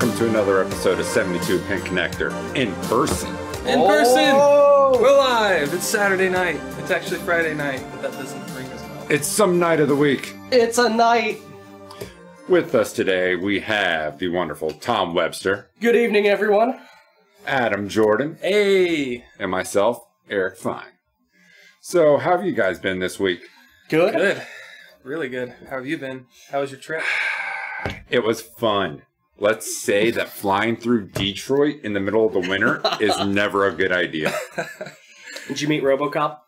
and welcome to another episode of 72 Pin Connector in person. In person! Oh! We're live! It's Saturday night. It's actually Friday night, but that doesn't ring as well. It's some night of the week. It's a night. With us today, we have the wonderful Tom Webster, Good evening, everyone. Adam Jordan, Hey! and myself, Eric Fine. So, how have you guys been this week? Good. Good. Really good. How have you been? How was your trip? It was fun. Let's say that flying through Detroit in the middle of the winter is never a good idea. Did you meet RoboCop?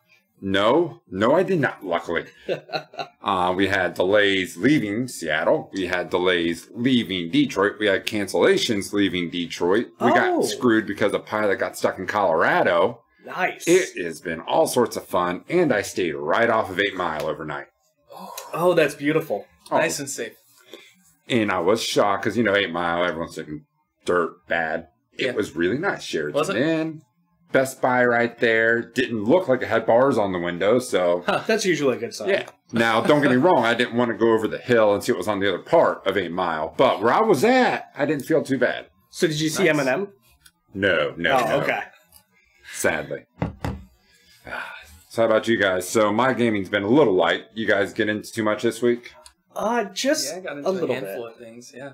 No, no, I did not, luckily. uh, we had delays leaving Seattle. We had delays leaving Detroit. We had cancellations leaving Detroit. We Oh. got screwed because a pilot got stuck in Colorado. Nice. It has been all sorts of fun, and I stayed right off of 8 Mile overnight. oh, that's beautiful. Oh, Nice and safe. And I was shocked because, you know, 8 Mile, everyone's looking dirt bad. It Yeah. was really nice. Sheraton? Inn, Best Buy right there. Didn't look like it had bars on the window, so That's usually a good sign. Yeah. Now, don't get me wrong. I didn't want to go over the hill and see what was on the other part of Eight Mile, but where I was at, I didn't feel too bad. So did you see Eminem? No, no, oh, no. okay. Sadly. So how about you guys? So my gaming's been a little light. You guys get into too much this week? Uh, just Yeah, I got into a a, little handful bit. of things, yeah.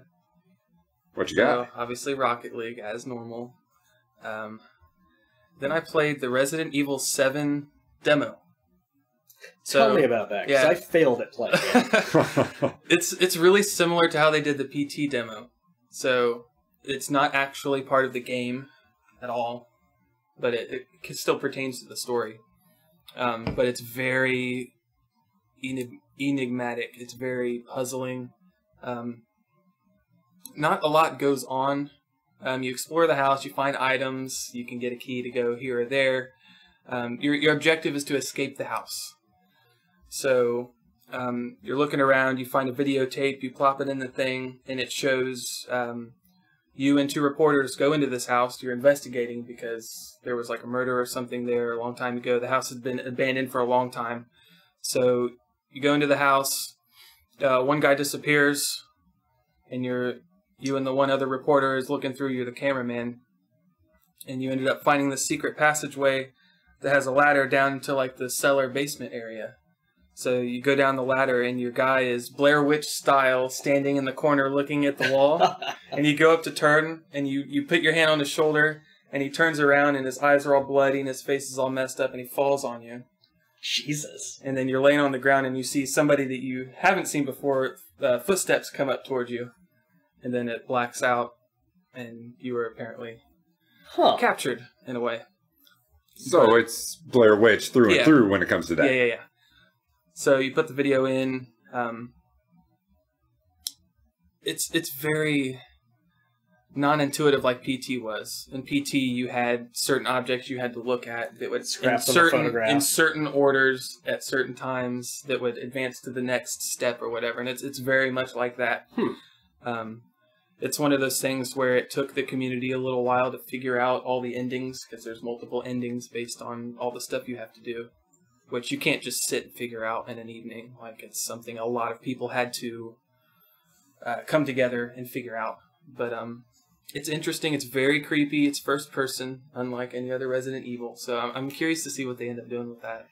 What you got? So, obviously Rocket League, as normal. Um, then I played the Resident Evil 7 demo. So, Tell me about that, because yeah. I failed at playing. it. it's it's really similar to how they did the PT demo. So it's not actually part of the game at all, but it, it still pertains to the story. Um, but it's very enig- enigmatic. It's very puzzling. Um, not a lot goes on. Um, you explore the house. You find items. You can get a key to go here or there. Um, your your objective is to escape the house. So um, you're looking around, you find a videotape, you plop it in the thing, and it shows um, you and two reporters go into this house. You're investigating because there was like a murder or something there a long time ago. The house had been abandoned for a long time. So you go into the house. Uh, one guy disappears, and you're you and the one other reporter is looking through. You're the cameraman, and you ended up finding the secret passageway that has a ladder down to like the cellar basement area. So you go down the ladder, and your guy is Blair Witch style, standing in the corner looking at the wall. and you go up to turn, and you, you put your hand on his shoulder, and he turns around, and his eyes are all bloody, and his face is all messed up, and he falls on you. Jesus. And then you're laying on the ground, and you see somebody that you haven't seen before. Uh, footsteps come up towards you, and then it blacks out, and you are apparently Huh. captured in a way. so it's Blair Witch through Yeah. and through when it comes to that. Yeah, yeah, yeah. So you put the video in. Um, it's it's very non-intuitive, like PT was. In PT, you had certain objects you had to look at that would in Scraps on certain photograph. in certain orders at certain times that would advance to the next step or whatever. And it's it's very much like that. Hmm. Um, it's one of those things where it took the community a little while to figure out all the endings because there's multiple endings based on all the stuff you have to do which you can't just sit and figure out in an evening. Like it's something a lot of people had to uh, come together and figure out. But um, it's interesting. It's very creepy. It's first person, unlike any other Resident Evil. So I'm, I'm curious to see what they end up doing with that.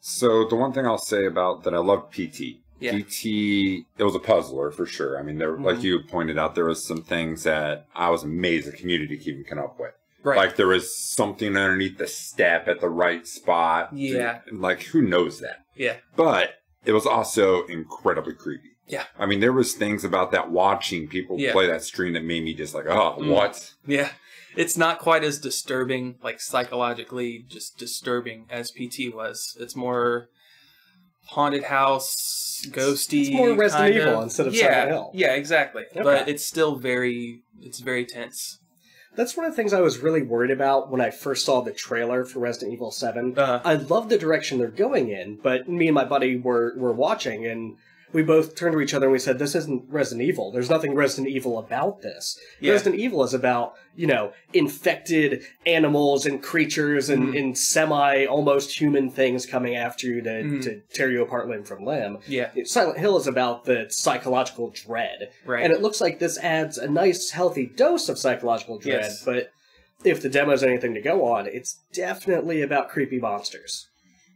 So the one thing I'll say about that I love PT. Yeah. PT it was a puzzler for sure. I mean there like Mhm. you pointed out, there was some things that I was amazed the community even came up with. Right. Like there was something underneath the step at the right spot. Yeah. Like who knows that? yeah. But it was also incredibly creepy. Yeah. I mean, there was things about that watching people Yeah. play that stream that made me just like, oh, Mm. what? Yeah. It's not quite as disturbing, like psychologically just disturbing as PT was. It's more haunted house, ghosty. It's more Resident Evil instead of yeah, Silent Hill. Yeah, exactly. Okay. But it's still very, it's very tense. That's one of the things I was really worried about when I first saw the trailer for Resident Evil 7. Uh, I love the direction they're going in, but me and my buddy were, were watching, and we both turned to each other and we said, "This isn't Resident Evil. There's nothing Resident Evil about this. Yeah. Resident Evil is about you know infected animals and creatures and, Mhm. and semi almost human things coming after you to, Mhm. to tear you apart limb from limb. Yeah. Silent Hill is about the psychological dread, Right. and it looks like this adds a nice healthy dose of psychological dread. Yes. But if the demo's anything to go on, it's definitely about creepy monsters.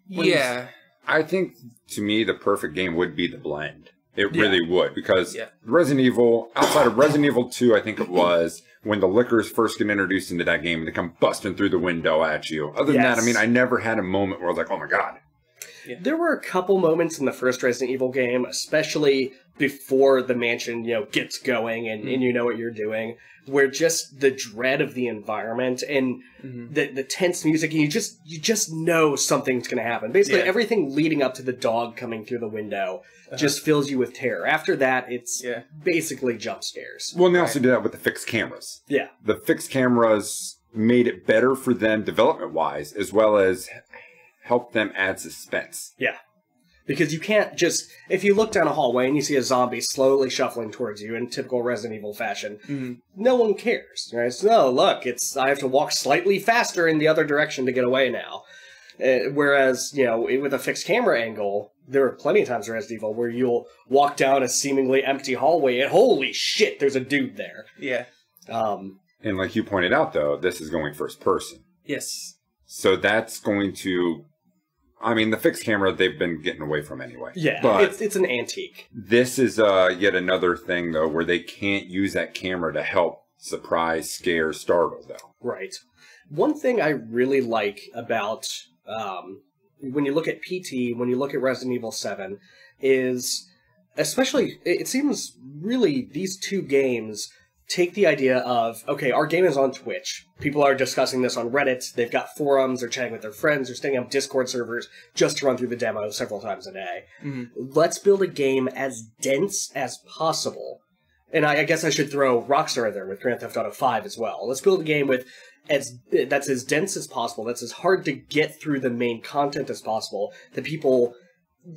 yeah. I think to me the perfect game would be the blend. It Yeah. really would because Yeah. Resident Evil, outside of Resident Evil Two, I think it was when the Lickers first get introduced into that game and they come busting through the window at you. Other than that, I mean, I never had a moment where I was like, "Oh my god." There were a couple moments in the first Resident Evil game, especially before the mansion, you know, gets going and, and you know what you're doing, where just the dread of the environment and Mhm. the the tense music, and you just you just know something's going to happen. Basically, Yeah. everything leading up to the dog coming through the window Uh-huh. just fills you with terror. After that, it's Yeah. basically jump scares. Well, and they also did that with the fixed cameras. Yeah. The fixed cameras made it better for them development wise, as well as help them add suspense. Because you can't just if you look down a hallway and you see a zombie slowly shuffling towards you in typical Resident Evil fashion, Mhm. no one cares. Right? So, oh, look, it's I have to walk slightly faster in the other direction to get away now. Uh, whereas, you know, with a fixed camera angle, there are plenty of times in Resident Evil where you'll walk down a seemingly empty hallway and holy shit, there's a dude there. Yeah. Um, And like you pointed out, though, this is going first person. Yes. So that's going to, I mean, the fixed camera they've been getting away from anyway. yeah, But it's it's an antique. this is uh, yet another thing, though, where they can't use that camera to help surprise, scare, startle, though. Right. One thing I really like about um, when you look at PT, when you look at Resident Evil 7, is especially, it seems really these two games take the idea of, okay, our game is on Twitch. People are discussing this on Reddit. They've got forums, they're chatting with their friends, they're staying up Discord servers just to run through the demo several times a day. Mhm. Let's build a game as dense as possible. And I, I guess I should throw Rockstar in there with Grand Theft Auto 5 as well. Let's build a game with as that's as dense as possible, that's as hard to get through the main content as possible, that people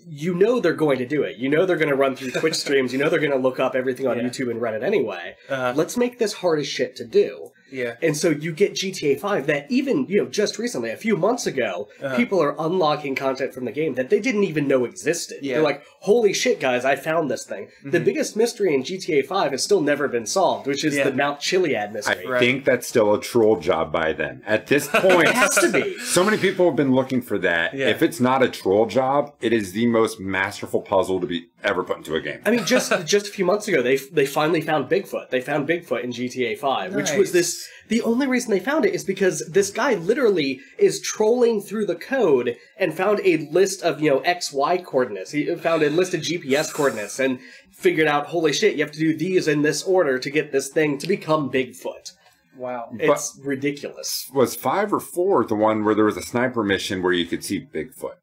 you know they're going to do it. You know they're going to run through Twitch streams. You know they're going to look up everything on Yeah. YouTube and Reddit anyway. Uh, Let's make this hard as shit to do. Yeah. And so you get GTA 5 that even, you know, just recently, a few months ago, Uh-huh. people are unlocking content from the game that they didn't even know existed. Yeah. They're like, holy shit, guys, I found this thing. The Mhm. biggest mystery in GTA 5 has still never been solved, which is Yeah. the Mount Chiliad I mystery. Right. think that's still a troll job by then. At this point, It has to be. so many people have been looking for that. Yeah. If it's not a troll job, it is the most masterful puzzle to be ever put into a game. I mean, just just a few months ago, they they finally found Bigfoot. They found Bigfoot in GTA 5, which was Nice. This. The only reason they found it is because this guy literally is trolling through the code and found a list of you know X Y coordinates. He found a list of GPS coordinates and figured out, holy shit, you have to do these in this order to get this thing to become Bigfoot. Wow. It's ridiculous. Was five or four the one where there was a sniper mission where you could see Bigfoot?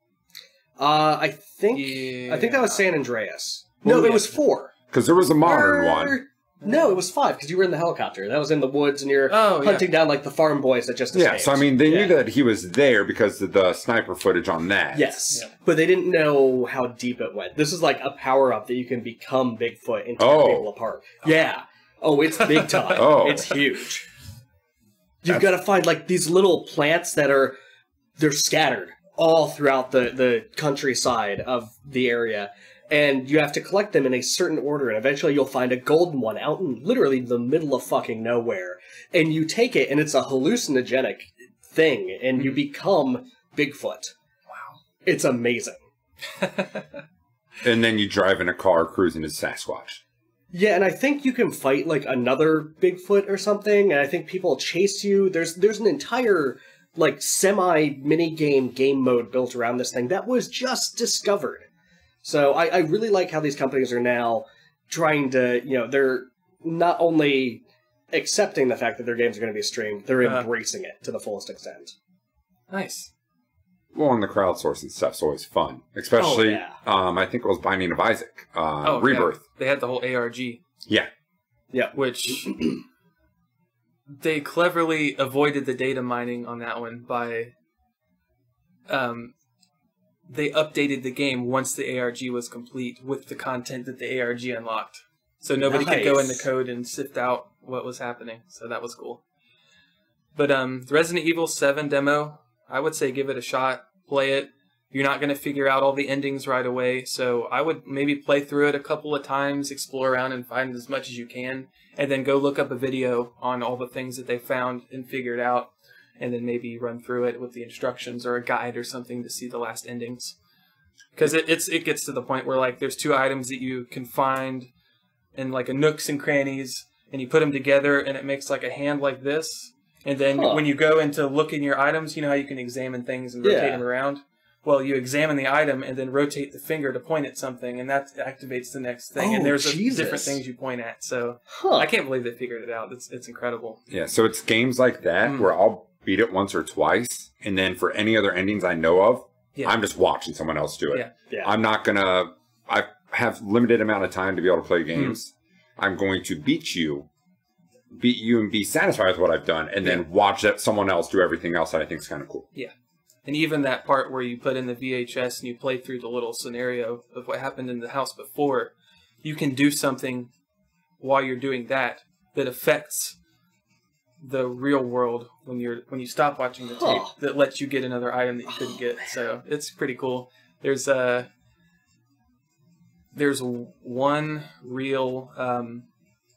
Uh, I think Yeah. I think that was San Andreas. Well, No, yeah. it was four. Because there was a modern one. No, it was five because you were in the helicopter. That was in the woods and you're Oh, yeah. hunting down like the farm boys that just Yeah, so I mean, they Yeah. knew that he was there because of the sniper footage on that. Yes, Yeah. but they didn't know how deep it went. This is like a power up that you can become Bigfoot and tear Oh. people apart. Yeah. Oh, it's big time. Oh. It's huge. You've got to find like these little plants that are they're scattered all throughout the the countryside of the area. And you have to collect them in a certain order, and eventually you'll find a golden one out in literally the middle of fucking nowhere. And you take it, and it's a hallucinogenic thing, and you hmm. become Bigfoot. Wow. It's amazing. And then you drive in a car cruising as Sasquatch. Yeah, and I think you can fight like another Bigfoot or something, and I think people chase you. There's there's an entire like semi mini game game mode built around this thing that was just discovered. So I, I really like how these companies are now trying to, you know, they're not only accepting the fact that their games are going to be streamed, they're Uh-huh. embracing it to the fullest extent. Nice. Well, and the crowdsourcing stuff's always fun. Especially, Oh, yeah. um, I think it was Binding of Isaac, uh, Oh, Rebirth. Yeah. They had the whole ARG, Yeah. Yeah. which they cleverly avoided the data mining on that one by um, they updated the game once the ARG was complete with the content that the ARG unlocked. So nobody could go in the code and sift out what was happening. So that was cool. But um, Resident Evil 7 demo, I would say give it a shot, play it. You're not going to figure out all the endings right away, so I would maybe play through it a couple of times, explore around and find as much as you can, and then go look up a video on all the things that they found and figured out, and then maybe run through it with the instructions or a guide or something to see the last endings. Because it, it's it gets to the point where like there's two items that you can find in like a nooks and crannies, and you put them together, and it makes like a hand like this. And then Huh. when you go into look in your items, you know how you can examine things and rotate Yeah. them around. Well, you examine the item and then rotate the finger to point at something, and that activates the next thing. Oh, and there's a, different things you point at. So Huh. I can't believe they figured it out. It's it's incredible. Yeah, so it's games like that Mm. where I'll beat it once or twice, and then for any other endings I know of, Yeah. I'm just watching someone else do it. Yeah. Yeah. I'm not gonna. I have limited amount of time to be able to play hmm. games. I'm going to beat you, beat you, and be satisfied with what I've done, and then watch that someone else do everything else that I think is kind of cool. Yeah, and even that part where you put in the VHS and you play through the little scenario of what happened in the house before, you can do something while you're doing that that affects the real world when you're when you stop watching the tape Huh. that lets you get another item that you couldn't get. So it's pretty cool. There's a there's one real um,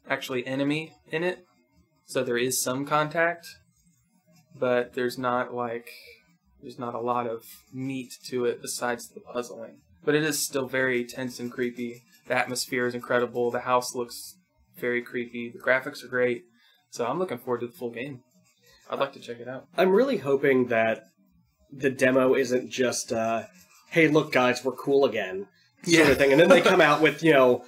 actually enemy in it, so there is some contact, but there's not like there's not a lot of meat to it besides the puzzling. But it is still very tense and creepy. The atmosphere is incredible. The house looks very creepy. The graphics are great. So I'm looking forward to the full game. I'd like to check it out. I'm really hoping that the demo isn't just, uh, hey, look, guys, we're cool again, sort of thing. And then they come out with, you know,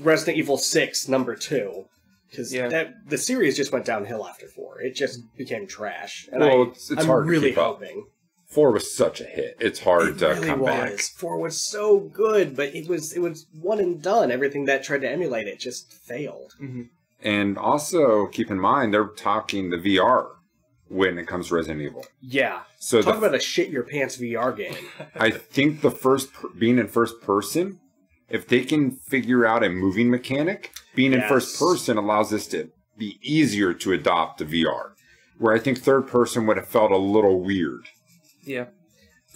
Resident Evil 6, number two. Because Yeah. that the series just went downhill after 4. It just became trash. And Well, I, it's- it's I'm hard to really keep up. hoping. Four was such a hit; it's hard It to really come was. back. 4 was so good, but it was it was one and done. Everything that tried to emulate it just failed. And also keep in mind they're talking the VR when it comes to Resident Evil. Yeah. So Talk the, about a shit your pants VR game. I think the first being in first person, if they can figure out a moving mechanic, being in first person allows this to be easier to adopt the VR. Where I think third person would have felt a little weird. Yeah.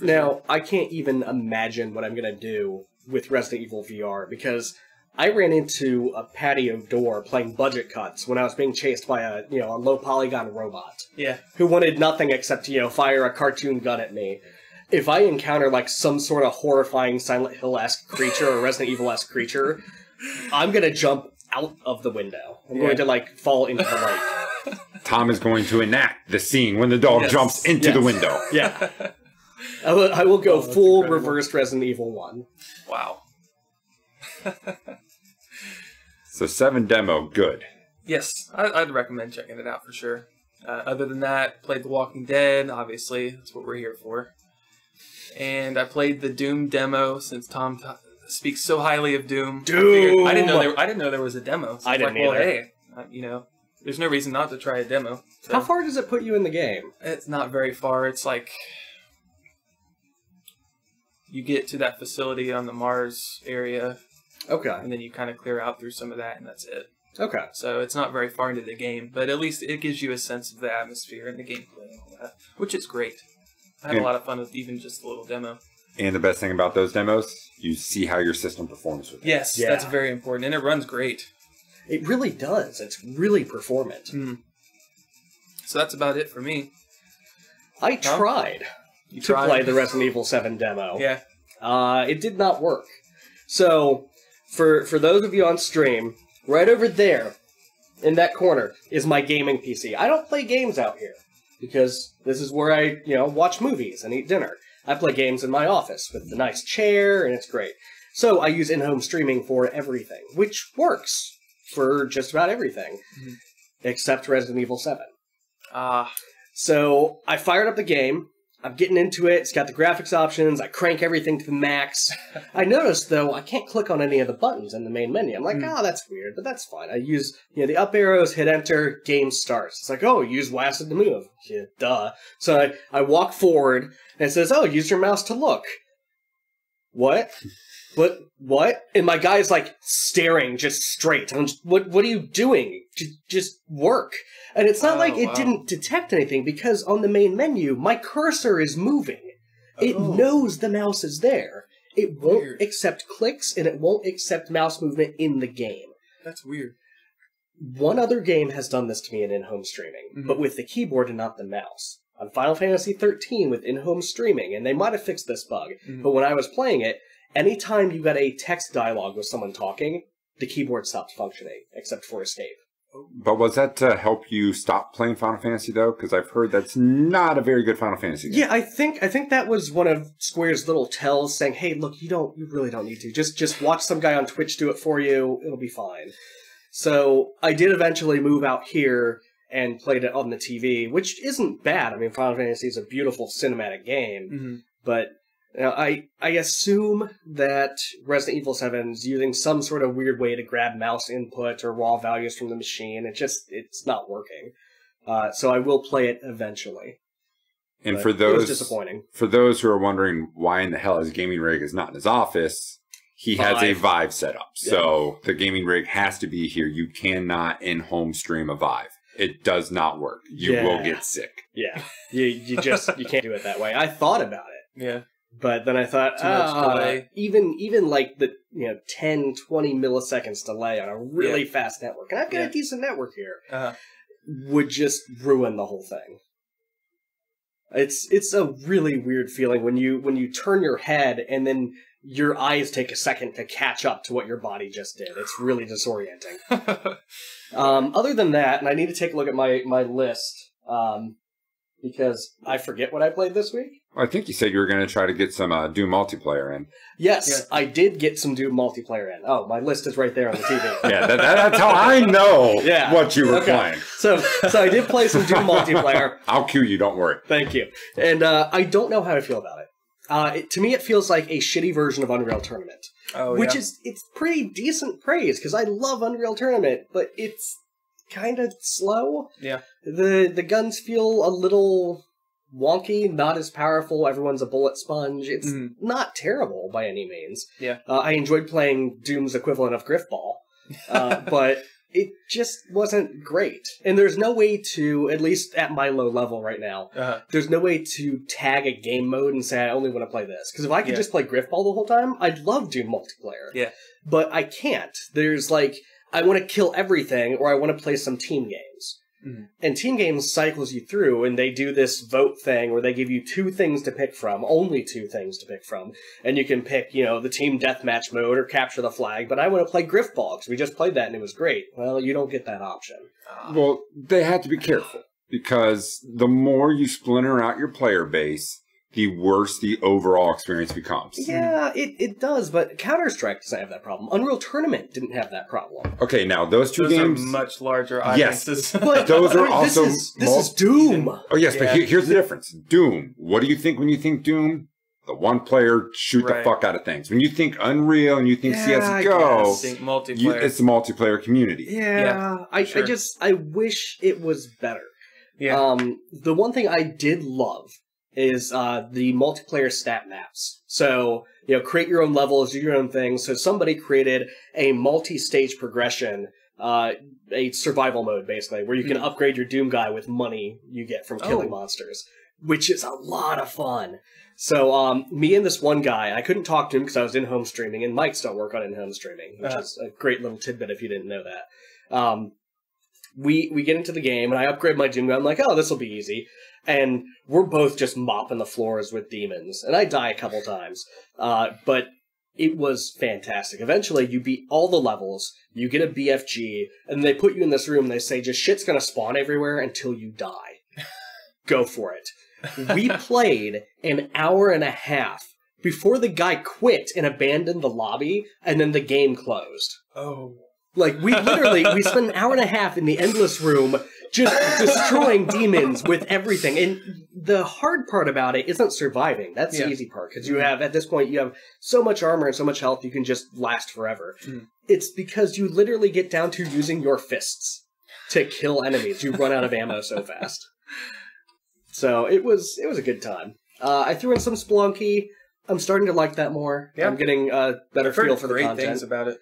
Now, I can't even imagine what I'm going to do with Resident Evil VR because I ran into a patio door playing budget cuts when I was being chased by a, you know, a low polygon robot Yeah. who wanted nothing except to, you know, fire a cartoon gun at me. If I encounter like some sort of horrifying Silent Hill-esque creature or Resident Evil-esque creature, I'm going to jump out of the window. I'm Yeah. going to like fall into the lake. Tom is going to enact the scene when the dog Yes. jumps into the window. Yeah. I will, I will go Oh, full incredible. reversed Resident Evil 1. Wow. So seven demo, good. Yes, I, I'd recommend checking it out for sure. Uh, other than that, played The Walking Dead. Obviously, that's what we're here for. And I played the Doom demo since Tom t- speaks so highly of Doom. I, figured- I didn't know there. I didn't know there was a demo. So I didn't like, well, either. hey, uh, you know, there's no reason not to try a demo. So How far does it put you in the game? It's not very far. It's like you get to that facility on the Mars area, Okay. and then you kind of clear out through some of that, and that's it. Okay. So it's not very far into the game, but at least it gives you a sense of the atmosphere and the gameplay and all that, which is great. I had Yeah. a lot of fun with even just a little demo. And the best thing about those demos, you see how your system performs with it. Yes, Yeah. that's very important, and it runs great. It really does. It's really performant. Mm. So that's about it for me. I Huh? tried You to tried play the Resident Evil 7 demo. Yeah, Uh, it did not work. So, for for those of you on stream, right over there, in that corner, is my gaming PC. I don't play games out here because this is where I, you know, watch movies and eat dinner. I play games in my office with the nice chair, and it's great. So I use in-home streaming for everything, which works for just about everything, Mhm. except Resident Evil 7. ah, So I fired up the game. I'm getting into it. It's got the graphics options. I crank everything to the max. I noticed though I can't click on any of the buttons in the main menu. I'm like, Hmm. oh, that's weird, but that's fine. I use you know the up arrows, hit enter, game starts. It's like, oh, use WASD to move. Yeah, duh. So I, I walk forward and it says, oh, use your mouse to look. what? What? What? And my guy's like staring just straight. I'm just, what? What are you doing? Just, just work. And it's not Oh, like it wow. didn't detect anything because on the main menu, my cursor is moving. It Oh. knows the mouse is there. It won't Weird. accept clicks and it won't accept mouse movement in the game. That's weird. One other game has done this to me in in-home streaming, Mhm. but with the keyboard and not the mouse. On Final Fantasy XIII with in-home streaming, and they might have fixed this bug, Mhm. but when I was playing it, anytime you got a text dialogue with someone talking, the keyboard stopped functioning, except for escape. But was that to help you stop playing Final Fantasy though? Because I've heard that's not a very good Final Fantasy game. Yeah, I think I think that was one of Square's little tells saying, "Hey, look, you don't, you really don't need to. Just just watch some guy on Twitch do it for you. It'll be fine." So I did eventually move out here and played it on the TV, which isn't bad. I mean, Final Fantasy is a beautiful cinematic game, hmm but you know, I I assume that Resident Evil Seven is using some sort of weird way to grab mouse input or raw values from the machine. It just it's not working. Uh, so I will play it eventually. and but for it was those disappointing. for those who are wondering why in the hell his gaming rig is not in his office, he has a Vive. Vive setup. Yeah. So the gaming rig has to be here. You cannot in home stream a Vive. It does not work. You will get sick. Yeah, you you just you can't do it that way. I thought about it, Yeah. But then I thought, delay. even even like the you know 10, 20 milliseconds delay on a really fast network, and I've got Yeah. a decent network here, Uh, would just ruin the whole thing. It's it's a really weird feeling when you when you turn your head and then your eyes take a second to catch up to what your body just did. It's really disorienting. Um, other than that, and I need to take a look at my my list um, because I forget what I played this week. I think you said you were going to try to get some uh, Doom multiplayer in. Yes, Yeah. I did get some Doom multiplayer in. Oh, my list is right there on the TV. Yeah, that, that- that's how I know Yeah. what you were Okay. playing. so, so I did play some Doom multiplayer. I'll cue you. Don't worry. Thank you. And uh, I don't know how to feel about it. Uh, it. To me, it feels like a shitty version of Unreal Tournament, oh, which yeah. is it's pretty decent praise because I love Unreal Tournament, but it's kind of slow. Yeah. The the guns feel a little wonky, not as powerful. Everyone's a bullet sponge. It's Mhm. not terrible by any means. Yeah. Uh, I enjoyed playing Doom's equivalent of Grifball, uh, but it just wasn't great. And there's no way to, at least at my low level right now, Uh, there's no way to tag a game mode and say I only want to play this. Because if I could Yeah. just play Grifball the whole time, I'd love Doom multiplayer. Yeah. But I can't. There's like I want to kill everything, or I want to play some team games. Mhm. And team games cycles you through, and they do this vote thing where they give you two things to pick from, only two things to pick from, and you can pick, you know, the team deathmatch mode or capture the flag. But I want to play Grifball because we just played that and it was great. Well, you don't get that option. Well, they have to be careful because the more you splinter out your player base, the worse the overall experience becomes. Yeah, it, it does, but Counter Strike doesn't have that problem. Unreal Tournament didn't have that problem. Okay, now those two those games. are much larger Yes. audiences. But Those are this also is, this mul- is Doom. oh yes, Yeah. but here, here's the difference. Doom. What do you think when you think Doom? The one player shoot the fuck out of things. When you think Unreal and you think Yeah, I CS:GO, guess. Think you, it's the multiplayer community. Yeah, I, sure. I just I wish it was better. yeah. Um, the one thing I did love is uh, the multiplayer stat maps. So you know, create your own levels, do your own things. So somebody created a multi-stage progression. Uh, a survival mode basically, where you can Hmm. upgrade your Doom guy with money you get from killing Oh. monsters, which is a lot of fun. So, um, me and this one guy, I couldn't talk to him because I was in home streaming, and mics don't work on in home streaming, which Uh-huh. is a great little tidbit if you didn't know that. Um, we we get into the game, and I upgrade my Doom guy. I'm like, oh, this will be easy. And we're both just mopping the floors with demons, and I die a couple times. Uh, but it was fantastic. Eventually, you beat all the levels, you get a BFG, and they put you in this room. And they say, just shit's gonna spawn everywhere until you die. Go for it. We played an hour and a half before the guy quit and abandoned the lobby, and then the game closed. oh. Like we literally we spent an hour and a half in the endless room just destroying demons with everything. And the hard part about it isn't surviving. That's Yeah. the easy part because you have at this point you have so much armor and so much health you can just last forever. Mhm. It's because you literally get down to using your fists to kill enemies. You run out of ammo so fast. So it was it was a good time. Uh, I threw in some Spelunky. I'm starting to like that more. Yeah. I'm getting a better I've feel for the great content. things about it.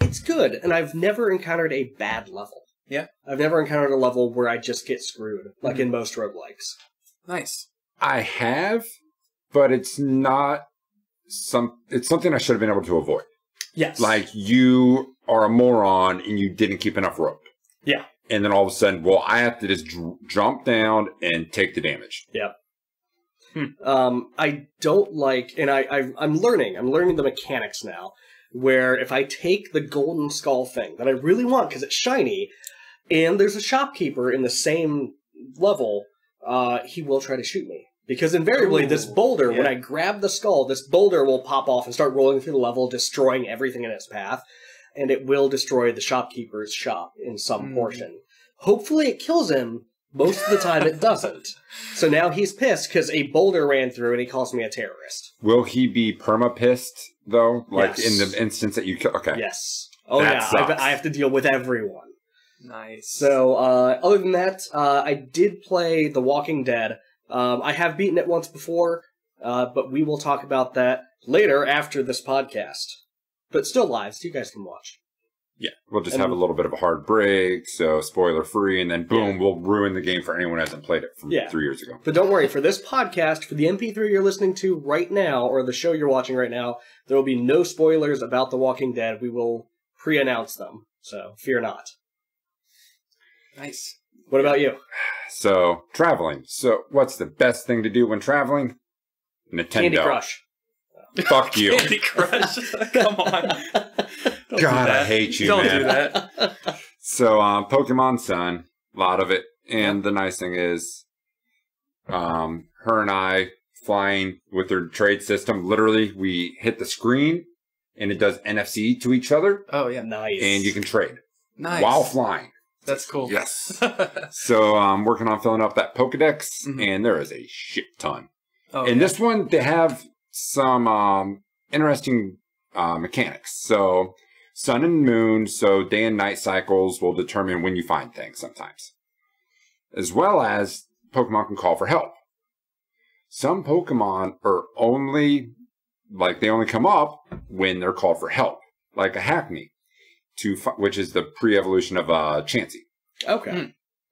it's good, and I've never encountered a bad level. Yeah. I've never encountered a level where I just get screwed, like Mhm. in most roguelikes. Nice. I have, but it's not some. It's something I should have been able to avoid. Yes. Like you are a moron and you didn't keep enough rope. Yeah. And then all of a sudden, well, I have to just dr- jump down and take the damage. Um, I don't like, and I, I I'm learning. I'm learning the mechanics now. Where if I take the golden skull thing that I really want because it's shiny, and there's a shopkeeper in the same level, uh, he will try to shoot me because invariably this Ooh, boulder, when. I grab the skull, this boulder will pop off and start rolling through the level, destroying everything in its path, and it will destroy the shopkeeper's shop in some Hmm. portion. Hopefully, it kills him. Most of the time, it doesn't. So now he's pissed because a boulder ran through and he calls me a terrorist. Will he be perma pissed though? Like Yes. in the instance that you kill? Okay. Yes. Oh That yeah, sucks. I, I have to deal with everyone. Nice. So uh, other than that, uh, I did play The Walking Dead. Um, I have beaten it once before, uh, but we will talk about that later after this podcast. But still live, so you guys can watch. Yeah. We'll just And- have a little bit of a hard break, so spoiler free, and then boom, we'll ruin the game for anyone who hasn't played it from Yeah. three years ago. But don't worry, for this podcast, for the MP3 you're listening to right now, or the show you're watching right now, there will be no spoilers about The Walking Dead. We will pre-announce them, so fear not. Nice. What about you? So traveling. So what's the best thing to do when traveling? Nintendo. Candy Crush. Fuck you. Candy Crush. Come on. Don't God, I hate you, Don't man. do that. So um, Pokemon Sun, a lot of it, and the nice thing is, um, her and I flying with their trade system. Literally, we hit the screen, and it does NFC to each other, Oh yeah. Nice. and you can trade Nice. while flying. That's cool. Yes. So I'm working on filling up that Pokedex, Mhm. and there is a shit ton. oh, In yeah. this one, they have some um, interesting uh, mechanics. So, sun and moon, so day and night cycles will determine when you find things sometimes. As well as Pokemon can call for help. Some Pokemon are only, like, they only come up when they're called for help, like a Happiny, to which is the pre evolution of uh, Chansey Okay. Hmm.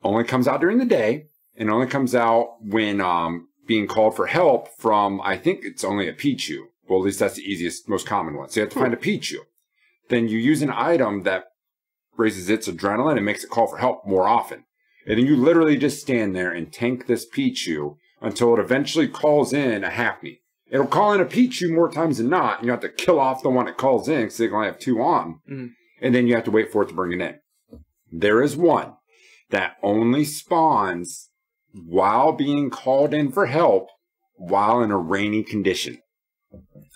only comes out during the day and only comes out when um, being called for help from I think it's only a Pichu. Well, at least that's the easiest, most common one. So you have to find a Pichu. Then you use an item that raises its adrenaline and makes it call for help more often. And then you literally just stand there and tank this Pichu until it eventually calls in a Happiny. It'll call in a Pichu more times than not, and you have to kill off the one it calls in because they can only have two on. Mhm. And then you have to wait for it to bring it in. There is one that only spawns while being called in for help while in a rainy condition.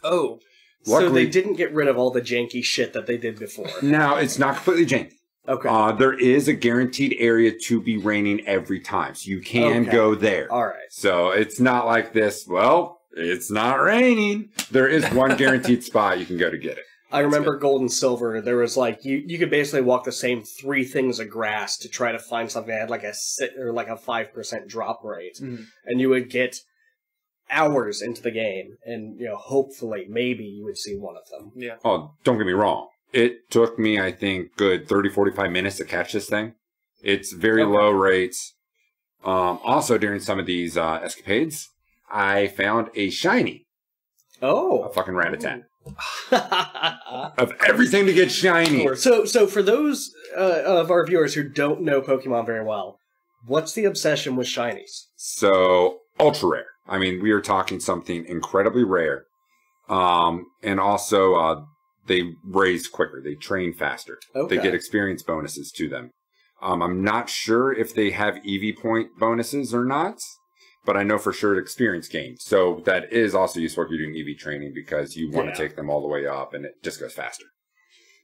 Oh. so they didn't get rid of all the janky shit that they did before. Now, it's not completely janky. Okay. Uh, there is a guaranteed area to be raining every time, so you can Okay. go there. all right. So it's not like this, well, it's not raining. There is one guaranteed spot you can go to get it. I remember gold and silver. There was like you you could basically walk the same three things of grass to try to find something that had like a si or like a five percent drop rate, Mhm. and you would get hours into the game, and you know hopefully maybe you would see one of them. Yeah. Oh, don't get me wrong. It took me, I think, good 30, 45 minutes to catch this thing. It's very Okay. low rates. Um, also, during some of these uh, escapades, I found a shiny, Oh, a fucking Rattata. Of everything to get shiny. so so for those uh, of our viewers who don't know Pokemon very well, what's the obsession with shinies? So, ultra rare. I mean, we are talking something incredibly rare. Um, and also, uh, they raise quicker. They train faster. Okay. They get experience bonuses to them. Um, I'm not sure if they have EV point bonuses or not, but I know for sure experience gain. So that is also useful if you're doing EV training because you want Yeah. to take them all the way up and it just goes faster.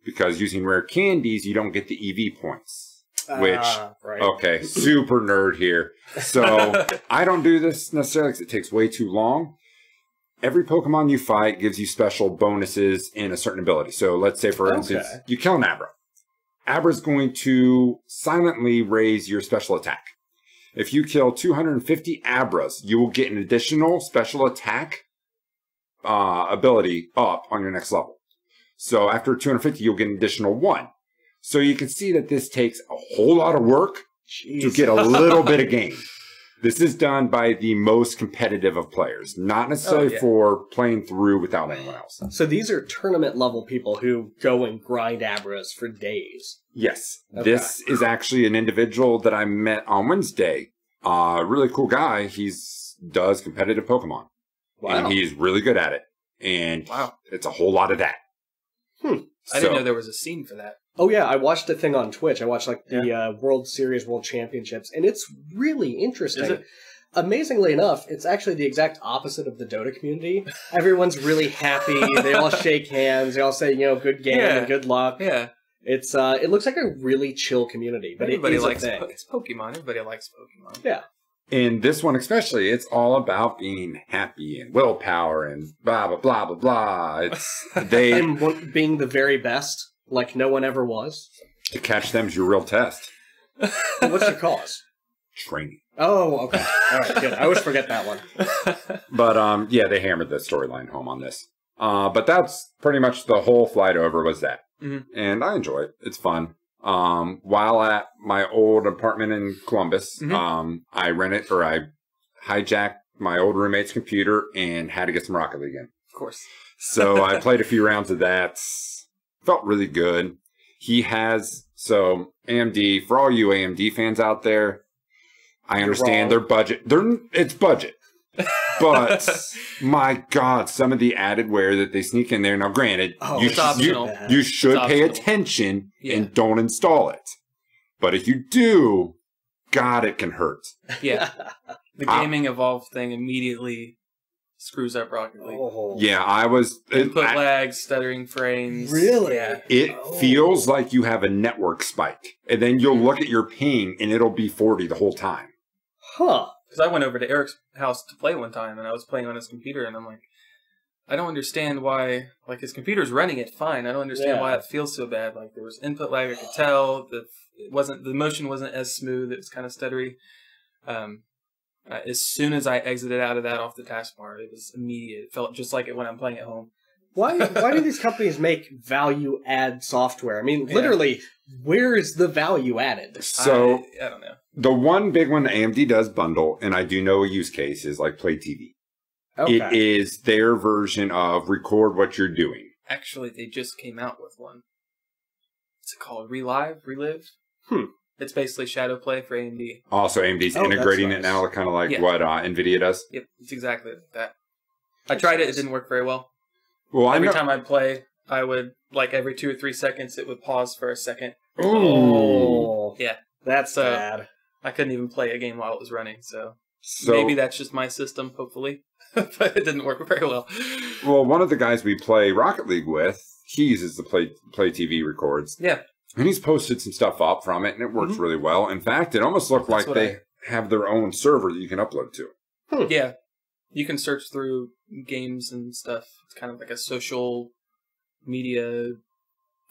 Because using rare candies, you don't get the EV points. Which- Ah, right. Okay, super nerd here. So I don't do this necessarily because it takes way too long. Every Pokemon you fight gives you special bonuses in a certain ability. So let's say, for Okay. instance, you kill an Abra. Abra's going to silently raise your special attack. If you kill 250 Abras, you will get an additional special attack uh, ability up on your next level. So after 250, you'll get an additional one. So you can see that this takes a whole lot of work Jeez. to get a little bit of gain. This is done by the most competitive of players, not necessarily Oh, yeah. for playing through without anyone else. So these are tournament level people who go and grind Abras for days. Yes, Okay. this is actually an individual that I met on Wednesday. Uh, really cool guy. He's does competitive Pokemon, and he's really good at it. And Wow. it's a whole lot of that. Hmm. I didn't know there was a scene for that. Oh yeah, I watched a thing on Twitch. I watched like the uh, World Series, World Championships, and it's really interesting. Is it? Amazingly enough, it's actually the exact opposite of the Dota community. Everyone's really happy. they all shake hands. They all say, you know, good game Yeah. and good luck. Yeah. It's uh, it looks like a really chill community, but Everybody it is likes a thing. po- it's Pokemon. Everybody likes Pokemon. Yeah. In this one especially, it's all about being happy and willpower and blah blah blah blah blah. It's they And being the very best, like no one ever was. to catch them is your real test. What's your cause? Training. Oh, okay. All right, good. I always forget that one. But um, yeah, they hammered the storyline home on this. Uh, but that's pretty much the whole flight over was that, Mhm. and I enjoy it. It's fun. Um, while at my old apartment in Columbus, Mhm. um, I rented or I hijacked my old roommate's computer and had to get some Rocket League in. of course. So I played a few rounds of that. Felt really good. He has so AMD for all you AMD fans out there. I understand their budget. They're it's budget, but my God, some of the added wear that they sneak in there. Now, granted, Oh, you sh- you, you should It's pay optional. attention Yeah. and don't install it. But if you do, God, it can hurt. Yeah. The gaming evolved thing immediately screws up Rocket League. Oh. Yeah, I was. It, Input I- lag, stuttering frames. Really? Yeah. It Oh. feels like you have a network spike, and then you'll hmm. look at your ping, and it'll be forty the whole time. Huh. Because I went over to Eric's house to play one time, and I was playing on his computer, and I'm like, I don't understand why. Like his computer's running it fine. I don't understand Yeah. why it feels so bad. Like there was input lag. I could tell the it wasn't the motion wasn't as smooth. It was kind of stuttery. Um, uh, as soon as I exited out of that off the taskbar, it was immediate. It felt just like it when I'm playing at home. Why why do these companies make value add software? I mean, Yeah. literally, where is the value added? So I, I don't know. The one big one AMD does bundle, and I do know a use case is like Play TV. It Okay. is their version of record what you're doing. Actually, they just came out with one. It's called? Relive? Relive? Hmm. It's basically shadow play for AMD. Also, AMD's Oh, integrating nice. it now, kind of like Yeah. what uh, Nvidia does. Yep, it's exactly like that. I tried it; it didn't work very well. Well, Every know. time I'd play, I would like every two or three seconds, it would pause for a second. Ooh. Oh, Yeah, that's So- bad. I couldn't even play a game while it was running. So, So, maybe that's just my system. Hopefully, but it didn't work very well. well, one of the guys we play Rocket League with, he uses the Play Play TV records, Yeah, and he's posted some stuff up from it, and it works mm-hmm. really well. In fact, it almost looked. That's like what they have their own server that you can upload to. Hmm. yeah. You can search through games and stuff. It's kind of like a social media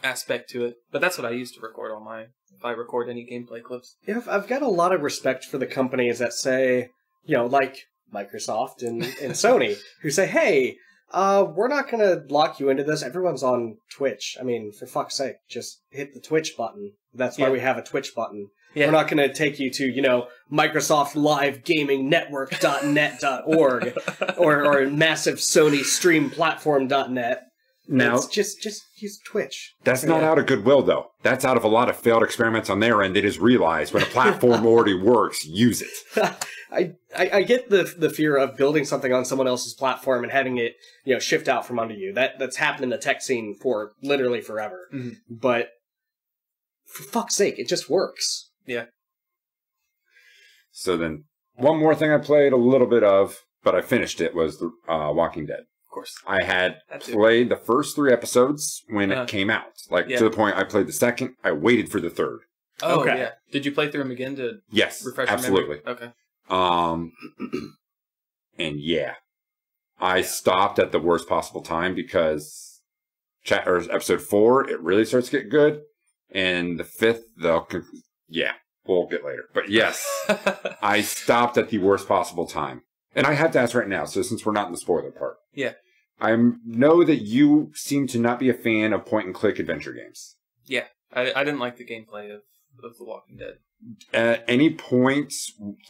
aspect to it. But that's what I use to record all my. If I record any gameplay clips. Yeah, I've- I've got a lot of respect for the companies that say, you know, like Microsoft and, and Sony, who say, hey, uh, we're not going to lock you into this. Everyone's on Twitch. I mean, for fuck's sake, just hit the Twitch button. That's why Yeah. we have a Twitch button. Yeah. We're not going to take you to, you know, Microsoft Live Gaming Network.net.org or, or massive Sony Stream Platform.net. Now, It's just, just use Twitch. That's not out of goodwill, though. That's out of a lot of failed experiments on their end. It is realized when a platform already works, use it. I, I I get the the fear of building something on someone else's platform and having it you know shift out from under you. That that's happened in the tech scene for literally forever. Mhm. But for fuck's sake, it just works. Yeah. So then, one more thing I played a little bit of, but I finished it was the uh, Walking Dead. Of course. I had That's it. played the first three episodes when Uh, it came out. Like yeah. to the point I played the second. I waited for the third. Oh Okay. yeah. Did you play through them again to Yes, refresh your absolutely. memory? Okay. Um, and yeah, I stopped at the worst possible time because chat or episode four, it really starts to get good, and the fifth, they'll con- yeah, we'll get later. But yes, I stopped at the worst possible time, and I have to ask right now. So since we're not in the spoiler part, Yeah. I know that you seem to not be a fan of point and click adventure games. Yeah, I, I didn't like the gameplay of, of The Walking Dead. At any point,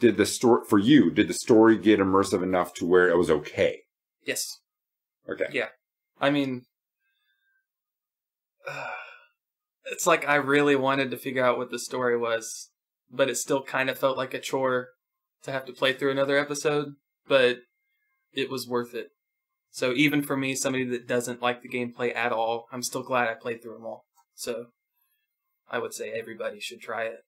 did the story for you? Did the story get immersive enough to where it was okay? Yes. Okay. Yeah. I mean, it's like I really wanted to figure out what the story was, but it still kind of felt like a chore to have to play through another episode, but it was worth it. So even for me, somebody that doesn't like the gameplay at all, I'm still glad I played through them all. So I would say everybody should try it.